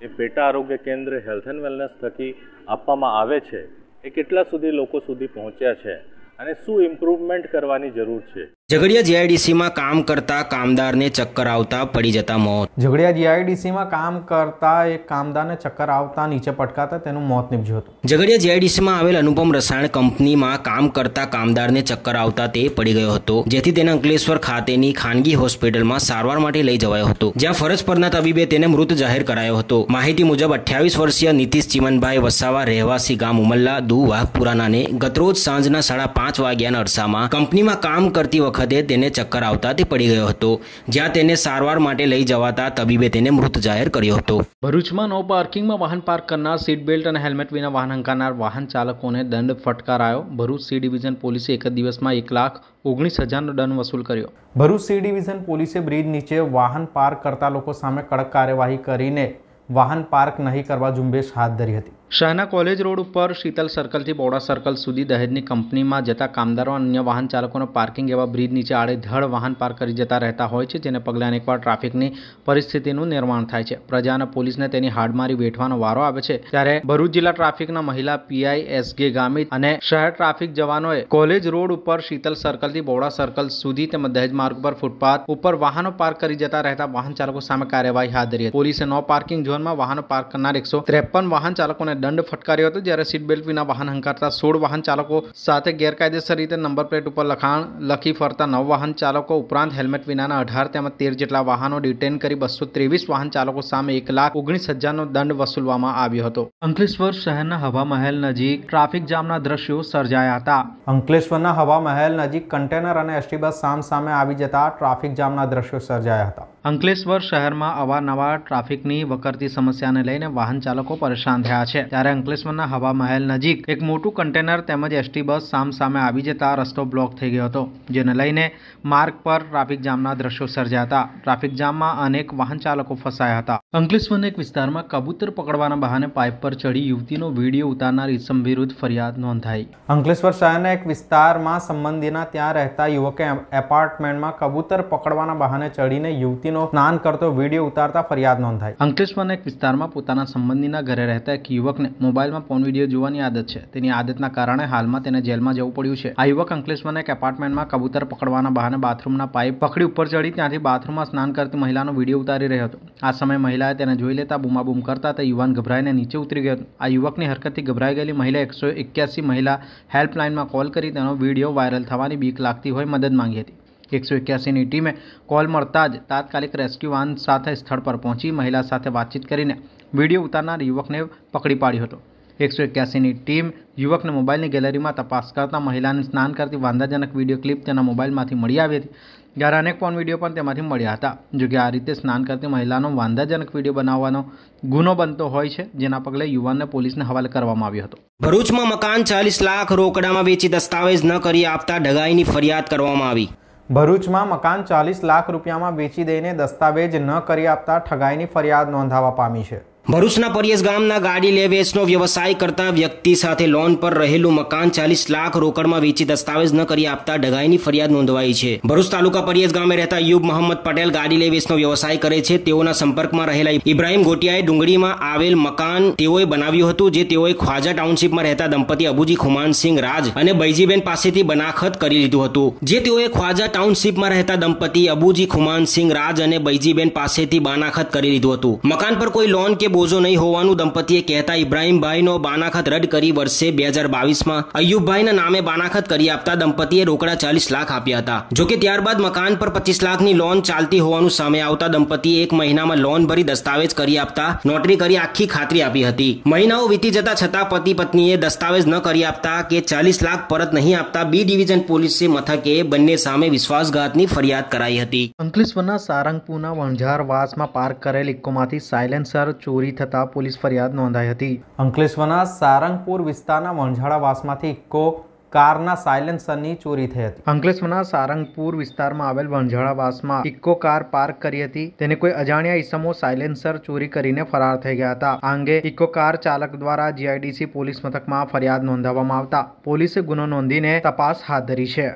એ પેટા આરોગ્ય કેન્દ્ર હેલ્થ એન્ડ વેલનેસ થકી આપવામાં આવે છે એ કેટલા સુધી લોકો સુધી પહોંચ્યા છે અને શું ઇમ્પ્રુવમેન્ટ કરવાની જરૂર છે. ઝઘડિયા જીઆઈડીસીમાં કામ કરતા કામદારને ચક્કર આવતા પડી જતા મોત. ઝઘડિયા જીઆઈડીસીમાં કામ કરતા એક કામદારને ચક્કર આવતા નીચે પટકાતા તેનું મોત નીપજ્યું હતું. ઝઘડિયા જીઆઈડીસીમાં આવેલ અનુપમ રસાયણ કંપનીમાં કામ કરતા કામદારને ચક્કર આવતા તે પડી ગયો હતો જેથી તેને અંકલેશ્વર ખાતેની ખાનગી હોસ્પિટલમાં સારવાર માટે લઈ જવાયો હતો. જ્યાં ફરજ પરના તબીબે તેને મૃત જાહેર કરાયો હતો. માહિતી મુજબ અઠ્યાવીસ વર્ષીય નીતિશ ચીમનભાઈ વસાવા રહેવાસી ગામ ઉમલ્લા દુ વાઘપુરાનાને ગતરોજ સાંજના સાડા પાંચ વાગ્યાના અરસામાં કંપનીમાં કામ કરતી વખતે તેને ચક્કર આવતા તે પડી ગયો હતો જ્યાં તેને સારવાર માટે લઈ જવાતા તબીબે તેને મૃત જાહેર કર્યો હતો. ભરૂચમાં નો પાર્કિંગમાં વાહન પાર્ક કરનાર સીટ બેલ્ટ અને હેલ્મેટ વિના વાહન હંકારનાર વાહન ચાલકોને દંડ ફટકારાયો. ભરૂચ સી ડિવિઝન પોલીસે એક જ દિવસમાં એક લાખ ઓગણીસ હજારનો દંડ વસૂલ કર્યો. ભરૂચ સી ડિવિઝન પોલીસે બ્રિજ નીચે વાહન પાર્ક કરતા લોકો સામે કડક કાર્યવાહી કરીને વાહન પાર્ક નહીં કરવા ઝુંબેશ હાથ ધરી હતી. શહેરના કોલેજ રોડ ઉપર શીતલ સર્કલથી બોડા સર્કલ સુધી દહેજની કંપનીમાં જતા કામદારો અને અન્ય વાહન ચાલકોનો પાર્કિંગ એવા બ્રિજ નીચે આડેધડ વાહન પાર્ક કરી જતા રહેતા હોય છે, જેને પગલે અનેકવાર ટ્રાફિકની પરિસ્થિતિનું નિર્માણ થાય છે. પ્રજા અને પોલીસને તેની હાડમારી વેઠવાનો વારો આવે છે. ત્યારે ભરૂચ જિલ્લા ટ્રાફિકના મહિલા પીઆઈ એસ ગે ગામિત અને શહેર ટ્રાફિક જવાનોએ કોલેજ રોડ ઉપર શીતલ સર્કલથી બોડા સર્કલ સુધી તેમજ દહેજ માર્ગ પર ફૂટપાથ ઉપર વાહનો પાર્ક કરી જતા રહેતા વાહન ચાલકો સામે કાર્યવાહી હાથ ધરી પોલીસે નો પાર્કિંગ ઝોનમાં વાહનો પાર્ક કરનાર એકસો ત્રેપન વાહન ચાલકોને દંડ ફટકાર્યો હતો જ્યારે સીટ બેલ્ટ વિના વાહન હંકારતા સોળ વાહન ચાલકો સાથે ગેરકાયદેસર રીતે નંબર પ્લેટ ઉપર લખાણ લખી ફરતા નવ વાહન ચાલકો ઉપરાંત હેલ્મેટ વિનાના અઢાર તેમજ તેર જેટલા વાહનો ડિટેન કરી બસો ત્રેવીસ વાહન ચાલકો સામે એક લાખ ઓગણીસ હજારનો દંડ વસૂલવામાં આવ્યો હતો. અંકલેશ્વર શહેરના હવા મહેલ નજીક ટ્રાફિક જામના દ્રશ્યો સર્જાયા હતા. અંકલેશ્વરના હવા મહેલ નજીક કન્ટેનર અને એસટી બસ સામ સામે આવી જતા ટ્રાફિક જામના દ્રશ્યો સર્જાયા હતા. અંકલેશ્વર શહેરમાં અવારનવાર ટ્રાફિકની વકરતી સમસ્યાને લઈને વાહન ચાલકો પરેશાન થયા છે. ત્યારે અંકલેશ્વરના હવા મહેલ નજીક એક મોટું કન્ટેનર તેમજ એસટી બસ સામ સામે આવી જતા રસ્તો બ્લોક થઈ ગયો હતો, જેને લઈને માર્ગ પર ટ્રાફિક જામના દ્રશ્યો સર્જ્યા હતા. ટ્રાફિક જામમાં અનેક વાહન ચાલકો ફસાયા હતા. અંકલેશ્વરના એક વિસ્તારમાં કબૂતર પકડવાના બહાને પાઇપ પર ચડી યુવતીનો વીડિયો ઉતારનાર ઇસમ વિરુદ્ધ ફરિયાદ નોંધાઈ. અંકલેશ્વર શહેરના એક વિસ્તારમાં સંબંધીના ત્યાં રહેતા યુવકે એપાર્ટમેન્ટમાં કબૂતર પકડવાના બહાને ચડીને યુવતીનો નદીનો સ્નાન કરતો વીડિયો ઉતારતા ફરિયાદ નોંધાઈ. અંકલેશ્વરના એક વિસ્તારમાં પોતાના સંબંધીના ઘરે રહેતા એક યુવકને મોબાઈલમાં ફોન વીડિયો જોવાની આદત છે. તેની આદતના કારણે હાલમાં તેને જેલમાં જવું પડ્યું છે. આ યુવક અંકલેશ્વરના એક એપાર્ટમેન્ટમાં કબૂતર પકડવાના બહાને બાથરૂમના પાઇપ પકડી ઉપર ચડી ત્યાંથી બાથરૂમમાં સ્નાન કરતી મહિલાનો વીડિયો ઉતારી રહ્યો હતો. આ સમયે મહિલાએ તેને જોઈ લેતા બૂમાબૂમ કરતા તે યુવાન ગભરાઈને નીચે ઉતરી ગયો આ યુવકની હરકતથી ગભરાઈ ગયેલી મહિલા એકસો એક્યાસી મહિલા હેલ્પલાઇનમાં કોલ કરી તેનો વીડિયો વાયરલ થવાની બીક લાગતી હોય મદદ માંગી હતી. એકસો એક્યાસીની ટીમે કોલ મળતા જ તાત્કાલિક રેસ્ક્યુ વાન સાથે સ્થળ પર પહોંચી મહિલા સાથે વાતચીત કરીને વીડિયો ઉતારનાર યુવકને પકડી પાડ્યો હતો. એકસો એક્યાસીની ટીમ યુવકને મોબાઈલની ગેલેરીમાં તપાસ કરતા મહિલાને સ્નાન કરતી વાંધાજનક વીડિયો ક્લિપ તેના મોબાઈલમાંથી મળી આવી હતી. જ્યારે અનેક ફોન વીડિયો પણ તેમાંથી મળ્યા હતા. જો કે આ રીતે સ્નાન કરતી મહિલાનો વાંધાજનક વીડિયો બનાવવાનો ગુનો બનતો હોય છે, જેના પગલે યુવાનને પોલીસને હવાલે કરવામાં આવ્યો હતો. ભરૂચમાં મકાન ચાલીસ લાખ રોકડામાં વેચી દસ્તાવેજ ન કરી આપતા ઢગાઈની ફરિયાદ કરવામાં આવી. ભરૂચમાં મકાન ચાલીસ લાખ રૂપિયામાં વેચી દઈને દસ્તાવેજ ન કરી આપતા ઠગાઈની ફરિયાદ નોંધાવા પામી છે. ભરૂચના પરિયસ ગામના ગાડી લે વેચનો વ્યવસાય કરતા વ્યક્તિ સાથે લોન પર રહેલું મકાન ચાલીસ લાખ રોકડમાં વેચી દસ્તાવેજ ન કરી આપતા ઢગાઈની ફરિયાદ નોંધવાઈ છે. ભરૂચ તાલુકા પરિયસ ગામે રહેતા યુબ મોહમ્મદ પટેલ ગાડી લે વેચનો વ્યવસાય કરે છે. તેઓના સંપર્કમાં રહેલા ઇબ્રાહિમ ગોટિયાએ ડુંગળીમાં આવેલ મકાન તેઓએ બનાવ્યું હતું, જે તેઓએ ખ્વાજા ટાઉનશીપમાં રહેતા દંપતી અબુજી ખુમાનસિંહ રાજ અને બૈજીબેન પાસેથી બનાખત કરી લીધું હતું, જે તેઓએ ખ્વાજા ટાઉનશીપમાં રહેતા દંપતી અબુજી ખુમાનસિંહ રાજ અને બૈજીબેન પાસેથી બાનાખત કરી લીધું હતું. મકાન પર કોઈ લોન કે બોજો નહીં હોવાનું દંપતીએ કહેતા ઇબ્રાહીમભાઈનો બાનાખત રદ કરી વર્ષે બે હજાર બાવીસમાં અયુબભાઈના નામે બાનાખત કરી આપતા દંપતીએ રોકડા ચાલીસ લાખ આપ્યા હતા. જોકે ત્યારબાદ મકાન પર પચીસ લાખની લોન ચાલતી હોવાનું સામે આવતા દંપતીએ એક મહિનામાં લોન ભરી દસ્તાવેજ કરી આપતા નોટરી કરી આખી ખાતરી આપી હતી. મહિનાઓ વીતી જતા છતાં પતિ પત્નીએ દસ્તાવેજ ન કરી આપતા કે ચાલીસ લાખ પરત નહીં આપતા બી ડિવિઝન પોલીસે મથકે બંને સામે વિશ્વાસઘાતની ફરિયાદ કરાઈ હતી. અંકલેશ્વરના સારંગપુરના વણઝારવાસમાં પાર્ક કરેલ ઇકોમાંથી સાયલેન્સર ચોરી થતાં પોલીસ ફરિયાદ નોંધાઈ હતી. અંકલેશ્વરના સારંગપુર વિસ્તારના વણઝાડાવાસમાંથી ઇક્કો કારના સાયલેન્સરની ચોરી થઈ હતી. અંકલેશ્વરના સારંગપુર વિસ્તારમાં આવેલ વણઝાડાવાસમાં ઇક્કો કાર પાર્ક કરી હતી. તેને કોઈ અજાણ્યા ઇસમો સાયલેન્સર ચોરી કરીને ફરાર થઈ ગયા હતા. આ અંગે ઇક્કો કાર ચાલક દ્વારા જીઆઈડીસી પોલીસ મથકમાં ફરિયાદ નોંધાવવામાં આવતા પોલીસે ગુનો નોંધીને તપાસ હાથ ધરી છે.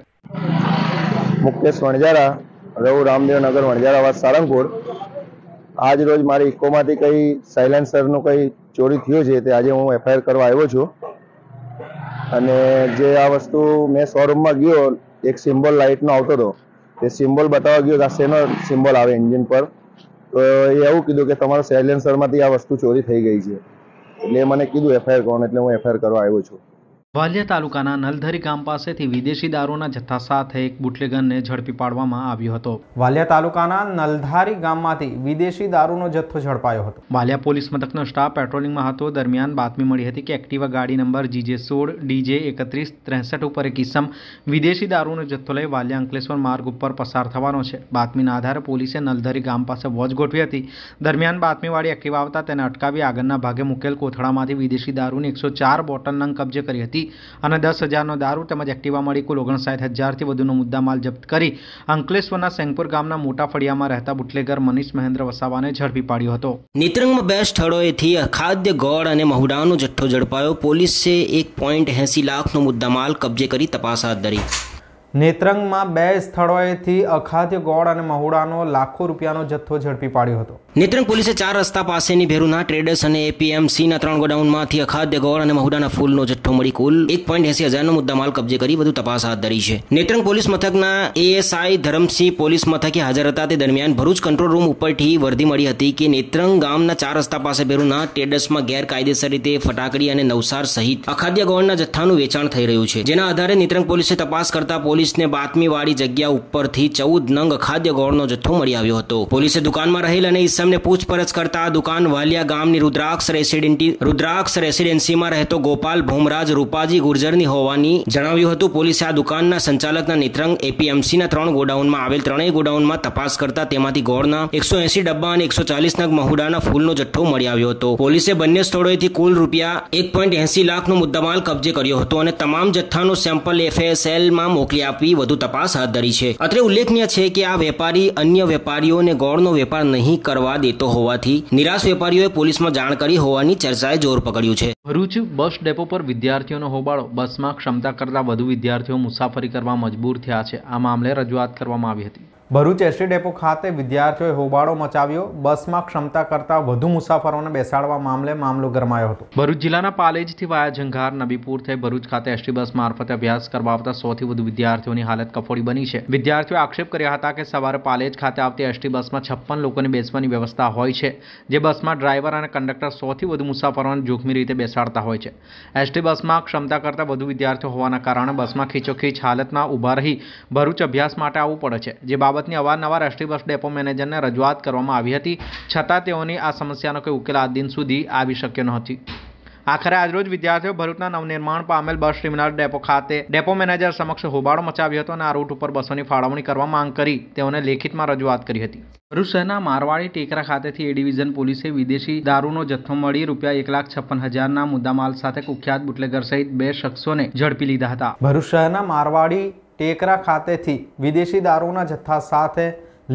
મુકેશ વણઝારા રવ રામદેવ નગર વણઝારાવાસ સારંગપુર. આજ રોજ મારી ઇકોમાંથી કઈ સાયલેન્સરનું કઈ ચોરી થયો છે તે આજે હું એફઆઈઆર કરવા આવ્યો છું. અને જે આ વસ્તુ મેં શોરૂમમાં ગયો, એક સિમ્બોલ લાઇટનો આવતો હતો. તે સિમ્બોલ બતાવવા ગયો, આ શેનો સિમ્બોલ આવે એન્જિન પર? તો એ એવું કીધું કે તમારા સાયલેન્સરમાંથી આ વસ્તુ ચોરી થઈ ગઈ છે. એટલે મને કીધું એફઆઈઆર કોણ એટલે હું એફઆઈઆર કરવા આવ્યો છું. વાલિયા તાલુકાના નલધરી ગામ પાસેથી વિદેશી દારૂના જથ્થા સાથે એક બુટલેગનને ઝડપી પાડવામાં આવ્યો હતો. વાલિયા તાલુકાના નલધારી ગામમાંથી વિદેશી દારૂનો જથ્થો ઝડપાયો હતો. વાલિયા પોલીસ મથકનો સ્ટાફ પેટ્રોલિંગમાં હતો દરમિયાન બાતમી મળી હતી કે એક્ટિવા ગાડી નંબર જીજે સોળ ડીજે એકત્રીસ ત્રેસઠ ઉપર એક કિસ્સમ વિદેશી દારૂનો જથ્થો લઈ વાલિયા અંકલેશ્વર માર્ગ ઉપર પસાર થવાનો છે. બાતમીના આધારે પોલીસે નલધરી ગામ પાસે વોચ ગોઠવી હતી. દરમિયાન બાતમીવાળી એક્ટિવા આવતા તેને અટકાવી આગળના ભાગે મુકેલ કોથળામાંથી વિદેશી દારૂની એકસો ચાર બોટલ નંગ કબજે કરી હતી. અને દસ હજારનો દારૂ તેમજ એક્ટિવા મળી કુલ ઓગણસાઠ હજારથી વધુનો મુદ્દામાલ જપ્ત કરી અંકલેશ્વરના સેંગપુર ગામના મોટા ફળિયામાં રહેતા બુટલેગર મનીષ મહેન્દ્ર વસાવાને ઝડપી પાડ્યો હતો. નેત્રંગમાં બે સ્થળોએથી અખાદ્ય ગોળ અને મહુડાનો જથ્થો ઝડપાયો. પોલીસે એક પોઈન્ટ એંસી લાખનો મુદ્દામાલ કબજે કરી તપાસ હાથ ધરી. નેત્રંગમાં બે સ્થળોએથી અખાદ્ય ગોળ અને મહુડાનો લાખો રૂપિયાનો જથ્થો ઝડપી પાડ્યો હતો. નેત્રંગ પોલીસે ચાર રસ્તા પાસેની ભેરુના ટ્રેડર્સ અને એપીએમસીના ત્રણ ગોડાઉનમાંથી અખાદ્ય ગોળ અને મહુડાના ફૂલનો જથ્થો મળી કુલ એક પોઈન્ટ એસી હજારનો મુદ્દામાલ કબજે કરી વધુ તપાસ હાથ ધરી છે. નેત્રંગ પોલીસ મથકના એએસઆઈ ધરમસિંહ પોલીસ મથકે હાજર હતા તે દરમિયાન ભરૂચ કંટ્રોલ રૂમ ઉપરથી વર્ધી મળી હતી કે નેત્રંગ ગામના ચાર રસ્તા પાસે ભેરુના ટ્રેડર્સમાં ગેરકાયદેસર રીતે ફટાકડી અને નવસાર સહિત અખાદ્ય ગોળના જથ્થાનું વેચાણ થઈ રહ્યું છે. જેના આધારે નેત્રંગ પોલીસે તપાસ કરતા પોલીસને બાતમીવાળી જગ્યા ઉપરથી ચૌદ નંગ અખાદ્ય ગોળનો જથ્થો મળી આવ્યો હતો. પોલીસે દુકાનમાં રહેલ અને ઈસમને પૂછપરછ કરતા દુકાન વાલિયા ગામની રુદ્રાક્ષ રેસિડેન્ટી રુદ્રાક્ષ રેસિડેન્સીમાં રહેતો ગોપાલ ભોમરાજ રૂપાજી ગુર્જરની હોવાની જણાવ્યું હતું. પોલીસે આ દુકાનના સંચાલકના નેત્રંગ એપીએમસીના ત્રણ ગોડાઉનમાં આવેલ ત્રણેય ગોડાઉનમાં તપાસ કરતા તેમાંથી ગોળના એકસો એસી ડબ્બા અને એકસો ચાલીસ નગ મહુડાના ફૂલનો જથ્થો મળી આવ્યો હતો. પોલીસે બંને સ્થળોએથી કુલ રૂપિયા એક પોઈન્ટ એસી લાખનો મુદ્દામાલ કબજે કર્યો હતો અને તમામ જથ્થાનો સેમ્પલ એફએસએલમાં મોકલી આપી વધુ તપાસ હાથ ધરી છે. અત્રે ઉલ્લેખનીય છે કે આ વેપારી અન્ય વેપારીઓને ગોળનો વેપાર નહીં કરવા દેતો હોવાથી નિરાશ વેપારીઓએ પોલીસમાં જાણ કરી હોવાની ચર્ચાએ જોર પકડ્યું છે. ભરૂચ બસ ડેપો પર વિદ્યાર્થીઓનો હોબાળો. બસમાં ક્ષમતા કરતાં વધુ વિદ્યાર્થીઓ મુસાફરી કરવા મજબૂર થયા છે. આ મામલે રજૂઆત કરવામાં આવી હતી. ભરૂચ એસટી ડેપો ખાતે વિદ્યાર્થીઓએ હોબાળો મચાવ્યો. બસમાં ક્ષમતા કરતાં વધુ મુસાફરોને બેસાડવા મામલે મામલો ગરમાયો હતો. ભરૂચ જિલ્લાના પાલેજથી વાયા જંઘાર નબીપુર થઈ ભરૂચ ખાતે એસટી બસ મારફતે અભ્યાસ કરવા આવતા સૌથી વધુ વિદ્યાર્થીઓની હાલત કફોડી બની છે. વિદ્યાર્થીઓએ આક્ષેપ કર્યા હતા કે સવારે પાલેજ ખાતે આવતી એસટી બસમાં છપ્પન લોકોને બેસવાની વ્યવસ્થા હોય છે, જે બસમાં ડ્રાઈવર અને કંડક્ટર સૌથી વધુ મુસાફરોને જોખમી રીતે બેસાડતા હોય છે. એસટી બસમાં ક્ષમતા કરતાં વધુ વિદ્યાર્થીઓ હોવાના કારણે બસમાં ખીચોખીચ હાલતમાં ઊભા રહી ભરૂચ અભ્યાસ માટે આવવું પડે છે, જે બાબતની અવારનવાર એસટી બસ ડેપો મેનેજરને રજૂઆત કરવામાં આવી હતી. છતાં તેઓની આ સમસ્યાનો કોઈ ઉકેલ આજ દિન સુધી આવી શક્યો નહોતી આખરે આજરોજ વિદ્યાર્થીઓ ભરૂચના નવનિર્માણ પામેલ બસ ટર્મિનલ ડેપો ખાતે ડેપો મેનેજર સમક્ષ હોબાળો મચાવ્યો હતો અને આ રૂટ ઉપર બસોની ફાળવણી કરવા માંગ કરી તેઓને લેખિતમાં રજૂઆત કરી હતી. ભરૂચ શહેરના મારવાડી ટેકરા ખાતેથી એ ડિવિઝન પોલીસે વિદેશી દારૂનો જથ્થો મળી રૂપિયા એક લાખ છપ્પન હજારના મુદ્દામાલ સાથે કુખ્યાત બુટલેગર સહિત બે શખ્સોને ઝડપી લીધા હતા. ભરૂચ શહેરના મારવાડી ટેકરા ખાતેથી વિદેશી દારૂના જથ્થા સાથે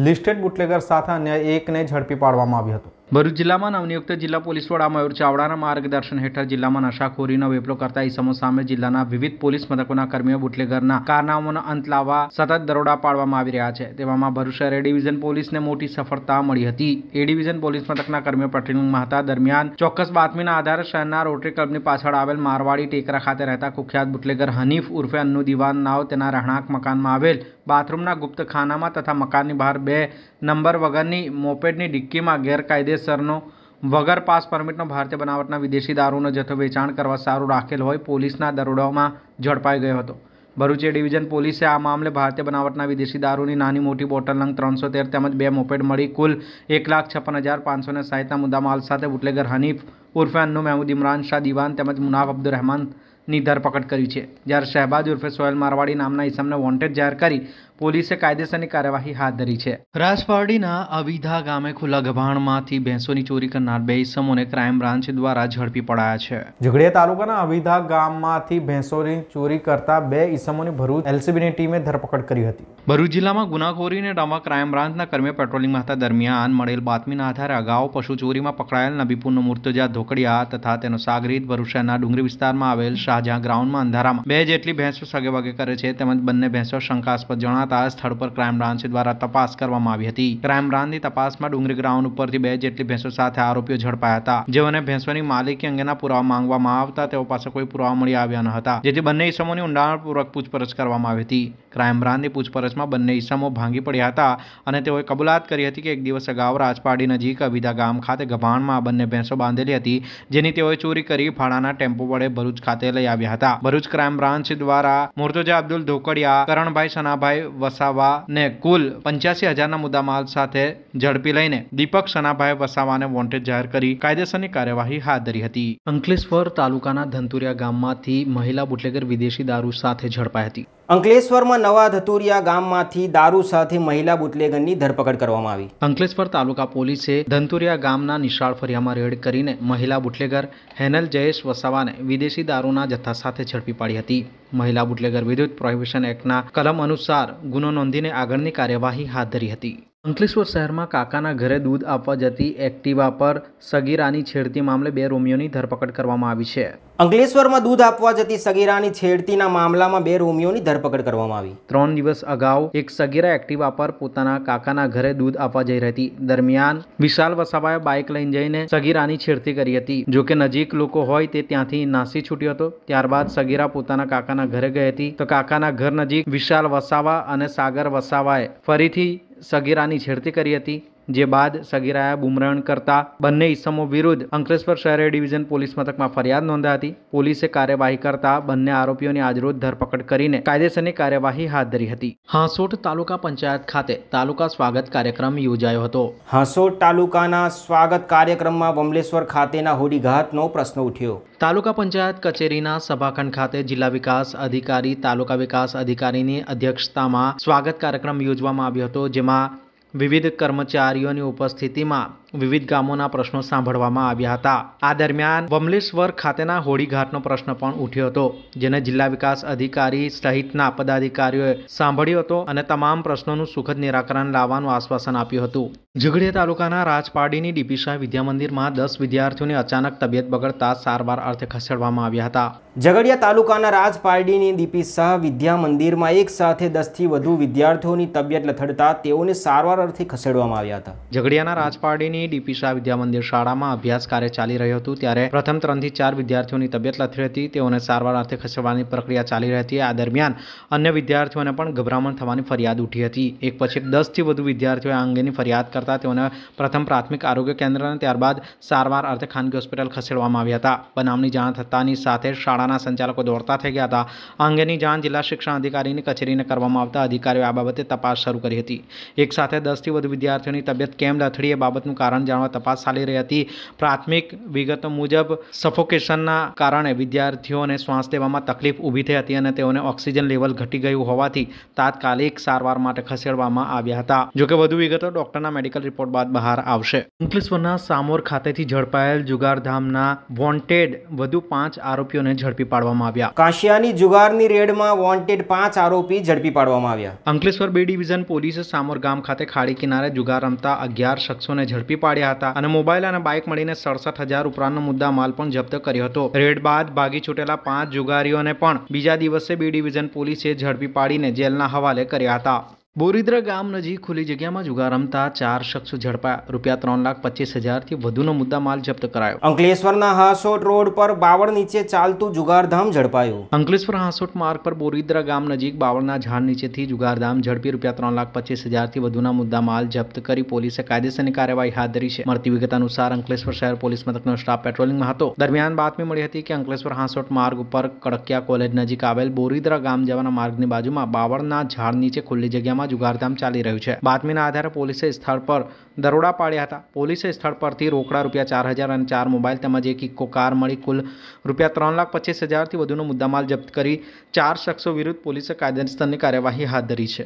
લિસ્ટેડ બુટલેગર સાથે અન્ય એકને ઝડપી પાડવામાં આવ્યો હતો. ભરૂચ જિલ્લામાં નવનિયુક્ત જિલ્લા પોલીસ વડા મયુર ચાવડાના માર્ગદર્શન હેઠળ જિલ્લામાં નશાખોરીનો વેપલો કરતા ઇસમો સામે જિલ્લાના વિવિધ પોલીસ મથકોના કર્મીઓ બુટલેગરના કારનામોનો અંત લાવવા સતત દરોડા પાડવામાં આવી રહ્યા છે. તેવામાં ભરૂચ શહેર એ ડિવિઝન પોલીસને મોટી સફળતા મળી હતી. એ ડિવિઝન પોલીસ મથકના કર્મીઓ પેટ્રોલિંગમાં હતા દરમિયાન ચોક્કસ બાતમીના આધારે શહેરના રોટરી ક્લબની પાછળ આવેલ મારવાડી ટેકરા ખાતે રહેતા કુખ્યાત બુટલેગર હનીફ ઉર્ફે અન્નુ દિવાન નાવ તેના રહેણાંક મકાનમાં આવેલ બાથરૂમના ગુપ્ત ખાનામાં તથા મકાનની બહાર બે નંબર વગરની મોપેડની ડિક્કીમાં ગેરકાયદેસરનો વગર પાસ પરમિટનો ભારતીય બનાવટના વિદેશી દારૂનો જથ્થો વેચાણ કરવા સારું રાખેલ હોય પોલીસના દરોડામાં ઝડપાઈ ગયો હતો. ભરૂચે ડિવિઝન પોલીસે આ મામલે ભારતીય બનાવટના વિદેશી દારૂની નાની મોટી બોટલ નંગ ત્રણસો તેર તેમજ બે મોપેડ મળી કુલ એક લાખ છપ્પન હજાર પાંચસો ને સાહીઠના મુદ્દામાલ સાથે બુટલેગર હનીફ ઉર્ફે અન્નુ મહેમૂદ ઇમરાન શાહ દિવાન તેમજ મુનાફ અબ્દુર રહેમાન ની ધરપકડ કરી છે. જ્યારે શહેબાજ ઉર્ફે સોહેલ મારવાડી નામના ઇસમને વોન્ટેડ જાહેર કરી પોલીસે કાયદેસરની કાર્યવાહી હાથ ધરી છે. રાજપારડીના અવિધા ગામે ખુલ્લા ગભાણમાંથી ભેંસોની ચોરી કરનાર બે ઇસમોને ક્રાઇમ બ્રાન્ચ દ્વારા ઝડપી પડાયા છે. ઝઘડિયા તાલુકાના અવિધા ગામમાંથી ભેંસોની ચોરી કરતા બે ઈસમોની ભરૂચ એલસીબીની ટીમે ધરપકડ કરી હતી. ભરૂચ જિલ્લામાં ગુનાખોરીને ડામા ક્રાઇમ બ્રાન્ચના કર્મીઓ પેટ્રોલિંગમાં હતા દરમિયાન મળેલ બાતમીના આધારે અગાઉ પશુ ચોરીમાં પકડાયેલ નબીપુરનો મુર્તજા ધોકડિયા તથા તેનો સાગરીત ભરૂચ શહેરના ડુંગરી વિસ્તારમાં આવેલ શાહજહાં ગ્રાઉન્ડમાં અંધારામાં બે જેટલી ભેંસો સગે વગે કરે છે તેમજ બંને ભેંસો શંકાસ્પદ જણાતા સ્થળ પર ક્રાઇમ બ્રાન્ચ દ્વારા તપાસ કરવામાં આવી હતી. ક્રાઇમ બ્રાન્ચની તપાસમાં ડુંગરી ગ્રાઉન્ડ ઉપરથી બે જેટલી ભેંસો સાથે આરોપીઓ ઝડપાયા હતા. જેઓને ભેંસોની માલિકી અંગેના પુરાવા માંગવામાં આવતા તેઓ પાસે કોઈ પુરાવા મળી આવ્યા ન હતા. જેથી બંને ઈસમોની ઊંડાણપૂર્વક પૂછપરછ કરવામાં આવી હતી. ક્રાઇમ બ્રાન્ચની પૂછપરછમાં બંને ઈસમો ભાંગી પડ્યા હતા અને તેઓએ કબૂલાત કરી હતી કે એક દિવસ અગાઉ રાજપાડી નજીક અવિધા ગામ ખાતે ગભાણમાં આ બંને ભેંસો બાંધેલી હતી, જેની તેઓએ ચોરી કરી ફાળાના ટેમ્પો વડે ભરૂચ ખાતે લઈ આવ્યા હતા. ભરૂચ ક્રાઇમ બ્રાન્ચ દ્વારા મુર્તોજા અબ્દુલ ધોકડિયા, કરણભાઈ સનાભાઈ વસાવા ને કુલ પંચ્યાસી હજારના મુદ્દામાલ સાથે ઝડપી લઈને દીપક સનાભાઈ વસાવાને વોન્ટેડ જાહેર કરી કાયદેસરની કાર્યવાહી હાથ ધરી હતી. અંકલેશ્વર તાલુકાના ધંતુરિયા ગામમાંથી મહિલા બુટલેગર વિદેશી દારૂ સાથે ઝડપાઈ હતી. અંકલેશ્વરમાં નવા ધતુરિયા ગામમાંથી દારૂ સાથે મહિલા બુટલેગરની ધરપકડ કરવામાં આવી. અંકલેશ્વર તાલુકા પોલીસે ધંતુરિયા ગામના નિશાળ ફરિયામાં રેડ કરીને મહિલા બુટલેગર હેનલ જયેશ વસાવાને વિદેશી દારૂના જથ્થા સાથે ઝડપી પાડી હતી. મહિલા બુટલેગર વિરુદ્ધ પ્રોહિબિશન એક્ટના કલમ અનુસાર ગુનો નોંધીને આગળની કાર્યવાહી હાથ ધરી હતી. અંકલેશ્વર શહેરમાં કાકાના ઘરે દૂધ આપવા જતી એક્ટિવા પર સગીરાની છેડતી મામલે બે રોમિયોની ધરપકડ કરવામાં આવી છે. અંકલેશ્વરમાં દૂધ આપવા જતી સગીરાની છેડતીના મામલામાં બે રોમિયોની ધરપકડ કરવામાં આવી. ત્રણ દિવસ અગાઉ એક સગીરા એક્ટિવા પર પોતાના કાકાના ઘરે દૂધ આપવા જઈ રહી હતી દરમિયાન વિશાલ વસાવાએ બાઇક લઈને જઈને સગીરાની છેડતી કરી હતી. જો કે નજીક લોકો હોય તે ત્યાંથી નાસી છૂટ્યો હતો. ત્યારબાદ સગીરા પોતાના કાકાના ઘરે ગઈ હતી. તો કાકાના ઘર નજીક વિશાલ વસાવા અને સાગર વસાવાએ ફરીથી સગીરાની છેડતી કરી હતી. જે બાદ સગીરાએ બુમરણ કરતા બંને ઇસમો વિરુદ્ધ અંકલેશ્વર શહેર ડિવિઝન પોલીસ મથકમાં ફરિયાદ નોંધાઈ હતી પોલીસે કાર્યવાહી કરતા બંને આરોપીઓની આજરોજ ધરપકડ કરીને કાયદેસરની કાર્યવાહી હાથ ધરી હતી. હાંસોટ તાલુકા પંચાયત ખાતે તાલુકા સ્વાગત કાર્યક્રમ યોજાયો હતો. હાંસોટ તાલુકાના સ્વાગત કાર્યક્રમમાં બમલેશ્વર ખાતેના હોડીઘાટનો પ્રશ્ન ઉઠ્યો. તાલુકા પંચાયત કચેરીના સભાખંડ ખાતે જિલ્લા વિકાસ અધિકારી તાલુકા વિકાસ અધિકારીની અધ્યક્ષતામાં સ્વાગત કાર્યક્રમ યોજવામાં આવ્યો હતો જેમાં વિવિધ કર્મચારીઓની ઉપસ્થિતિમાં વિવિધ ગામોના પ્રશ્નો સાંભળવામાં આવ્યા હતા. આ દરમિયાન વમલેશ્વર ખાતેના હોળીઘાટનો પ્રશ્ન પણ ઉઠ્યો હતો જેને જિલ્લા વિકાસ અધિકારી સહિતના પદાધિકારીઓએ સાંભળ્યો હતો અને તમામ પ્રશ્નોનું સુખદ નિરાકરણ લાવવાનું આશ્વાસન આપ્યું હતું. ઝઘડિયા તાલુકાના રાજપાડીની ડીપી વિદ્યામંદિરમાં વિદ્યા મંદિરમાં દસ વિદ્યાર્થીઓની અચાનક તબિયત બગડતા સારવાર અર્થે ખસેડવામાં આવ્યા હતા. ઝઘડિયા તાલુકાના રાજપારડીની દીપીશાહ વિદ્યામંદિરમાં વિદ્યા મંદિરમાં એક સાથે દસથી વધુ વિદ્યાર્થીઓની તબિયત લથડતા તેઓને સારવાર અર્થે ખસેડવામાં આવ્યા હતા. ઝઘડિયાના રાજપારડીની ડીપી શાહ વિદ્યા મંદિર શાળામાં અભ્યાસ કાર્ય ચાલી રહ્યું હતું ત્યારે પ્રથમ ત્રણથી ચાર વિદ્યાર્થીઓની તબિયત લથડી હતી. તેઓને સારવાર અર્થે ખસેડવાની પ્રક્રિયા ચાલી રહી હતી. આ દરમિયાન અન્ય વિદ્યાર્થીઓને પણ ગભરામણ થવાની ફરિયાદ ઉઠી હતી. એક પછી એક દસથી વધુ વિદ્યાર્થીઓએ આ અંગેની ફરિયાદ કરતા તેઓને પ્રથમ પ્રાથમિક આરોગ્ય કેન્દ્ર ત્યારબાદ સારવાર અર્થે ખાનગી હોસ્પિટલ ખસેડવામાં આવ્યા હતા. બનાવની જાણ થતાની સાથે શાળાના સંચાલકો દોડતા થઈ ગયા હતા. આ અંગેની જાણ જિલ્લા શિક્ષણ અધિકારીની કચેરીને કરવામાં આવતા અધિકારીઓ આ બાબતે તપાસ શરૂ કરી હતી. એક સાથે દસથી વધુ વિદ્યાર્થીઓની તબિયત કેમ લથડી એ બાબતનું કારણ જાણવા તપાસ ચાલી રહી હતી. પ્રાથમિક વિગતો મુજબ સફોકેશનના કારણે વિદ્યાર્થીઓને શ્વાસ લેવામાં તકલીફ ઊભી થઈ હતી અને તેઓને ઓક્સિજન લેવલ ઘટી ગયું હોવાથી તાત્કાલિક સારવાર માટે ખસેડવામાં આવ્યા હતા. જોકે વધુ વિગતો ડોક્ટરના મેડિકલ રિપોર્ટ બાદ બહાર આવશે. અંકલેશ્વરના સામોર ખાતેથી ઝડપાયેલ જુગારધામના વોન્ટેડ વધુ પાંચ આરોપીઓને ઝડપી પાડવામાં આવ્યા. કાશિયાની જુગારની રેડમાં વોન્ટેડ પાંચ આરોપી ઝડપી પાડવામાં આવ્યા. અંકલેશ્વર બે ડિવિઝન પોલીસે સામોર ગામ ખાતે ખાડી કિનારે જુગાર રમતા અગિયાર શખ્સોને ઝડપી પાડ્યા હતા અને મોબાઈલ અને બાઇક મળીને સડસઠ હજાર ઉપરાંતનો મુદ્દા માલ પણ જપ્ત કર્યો હતો. રેડ બાદ ભાગી છૂટેલા પાંચ જુગારીઓને પણ બીજા દિવસે બી ડિવિઝન પોલીસે ઝડપી પાડીને જેલના હવાલે કર્યા હતા. બોરીદ્રા ગામ નજીક ખુલ્લી જગ્યામાં જુગાર રમતા ચાર શખ્સો ઝડપાયા રૂપિયા ત્રણ લાખ પચીસ હજારથી વધુનો મુદ્દા માલ જપ્ત કરાયો. અંકલેશ્વરના હાસોટ રોડ પર બાવળ નીચે ચાલતું જુગારધામ ઝડપાયું. અંકલેશ્વર હાંસોટ માર્ગ પર બોરીદ્રા ગામ નજીક બાવળના ઝાડ નીચેથી જુગારધામ ઝડપી રૂપિયા ત્રણ લાખ પચીસ હજારથી વધુના મુદ્દા માલ જપ્ત કરી પોલીસે કાયદેસરની કાર્યવાહી હાથ ધરી છે. મળતી વિગત અનુસાર અંકલેશ્વર શહેર પોલીસ મથકનો સ્ટાફ પેટ્રોલિંગમાં હતો. દરમિયાન બાતમી મળી હતી કે અંકલેશ્વર હાંસોટ માર્ગ ઉપર કડકિયા કોલેજ નજીક આવેલ બોરીદ્રા ગામ જવાના માર્ગની બાજુમાં બાવળના ઝાડ નીચે ખુલ્લી જગ્યામાં જુગારધામ ચાલી રહ્યું છે. બાતમીના આધારે પોલીસે સ્થળ પર દરોડા પાડ્યા હતા. પોલીસે સ્થળ પરથી રોકડા રૂપિયા ચાર હજાર અને ચાર મોબાઈલ તેમજ એક ઇક્કો કાર મળી કુલ રૂપિયા ત્રણ લાખ પચીસ હજારથી વધુનો મુદ્દામાલ જપ્ત કરી ચાર શખ્સો વિરુદ્ધ પોલીસે કાયદેસરની કાર્યવાહી હાથ ધરી છે.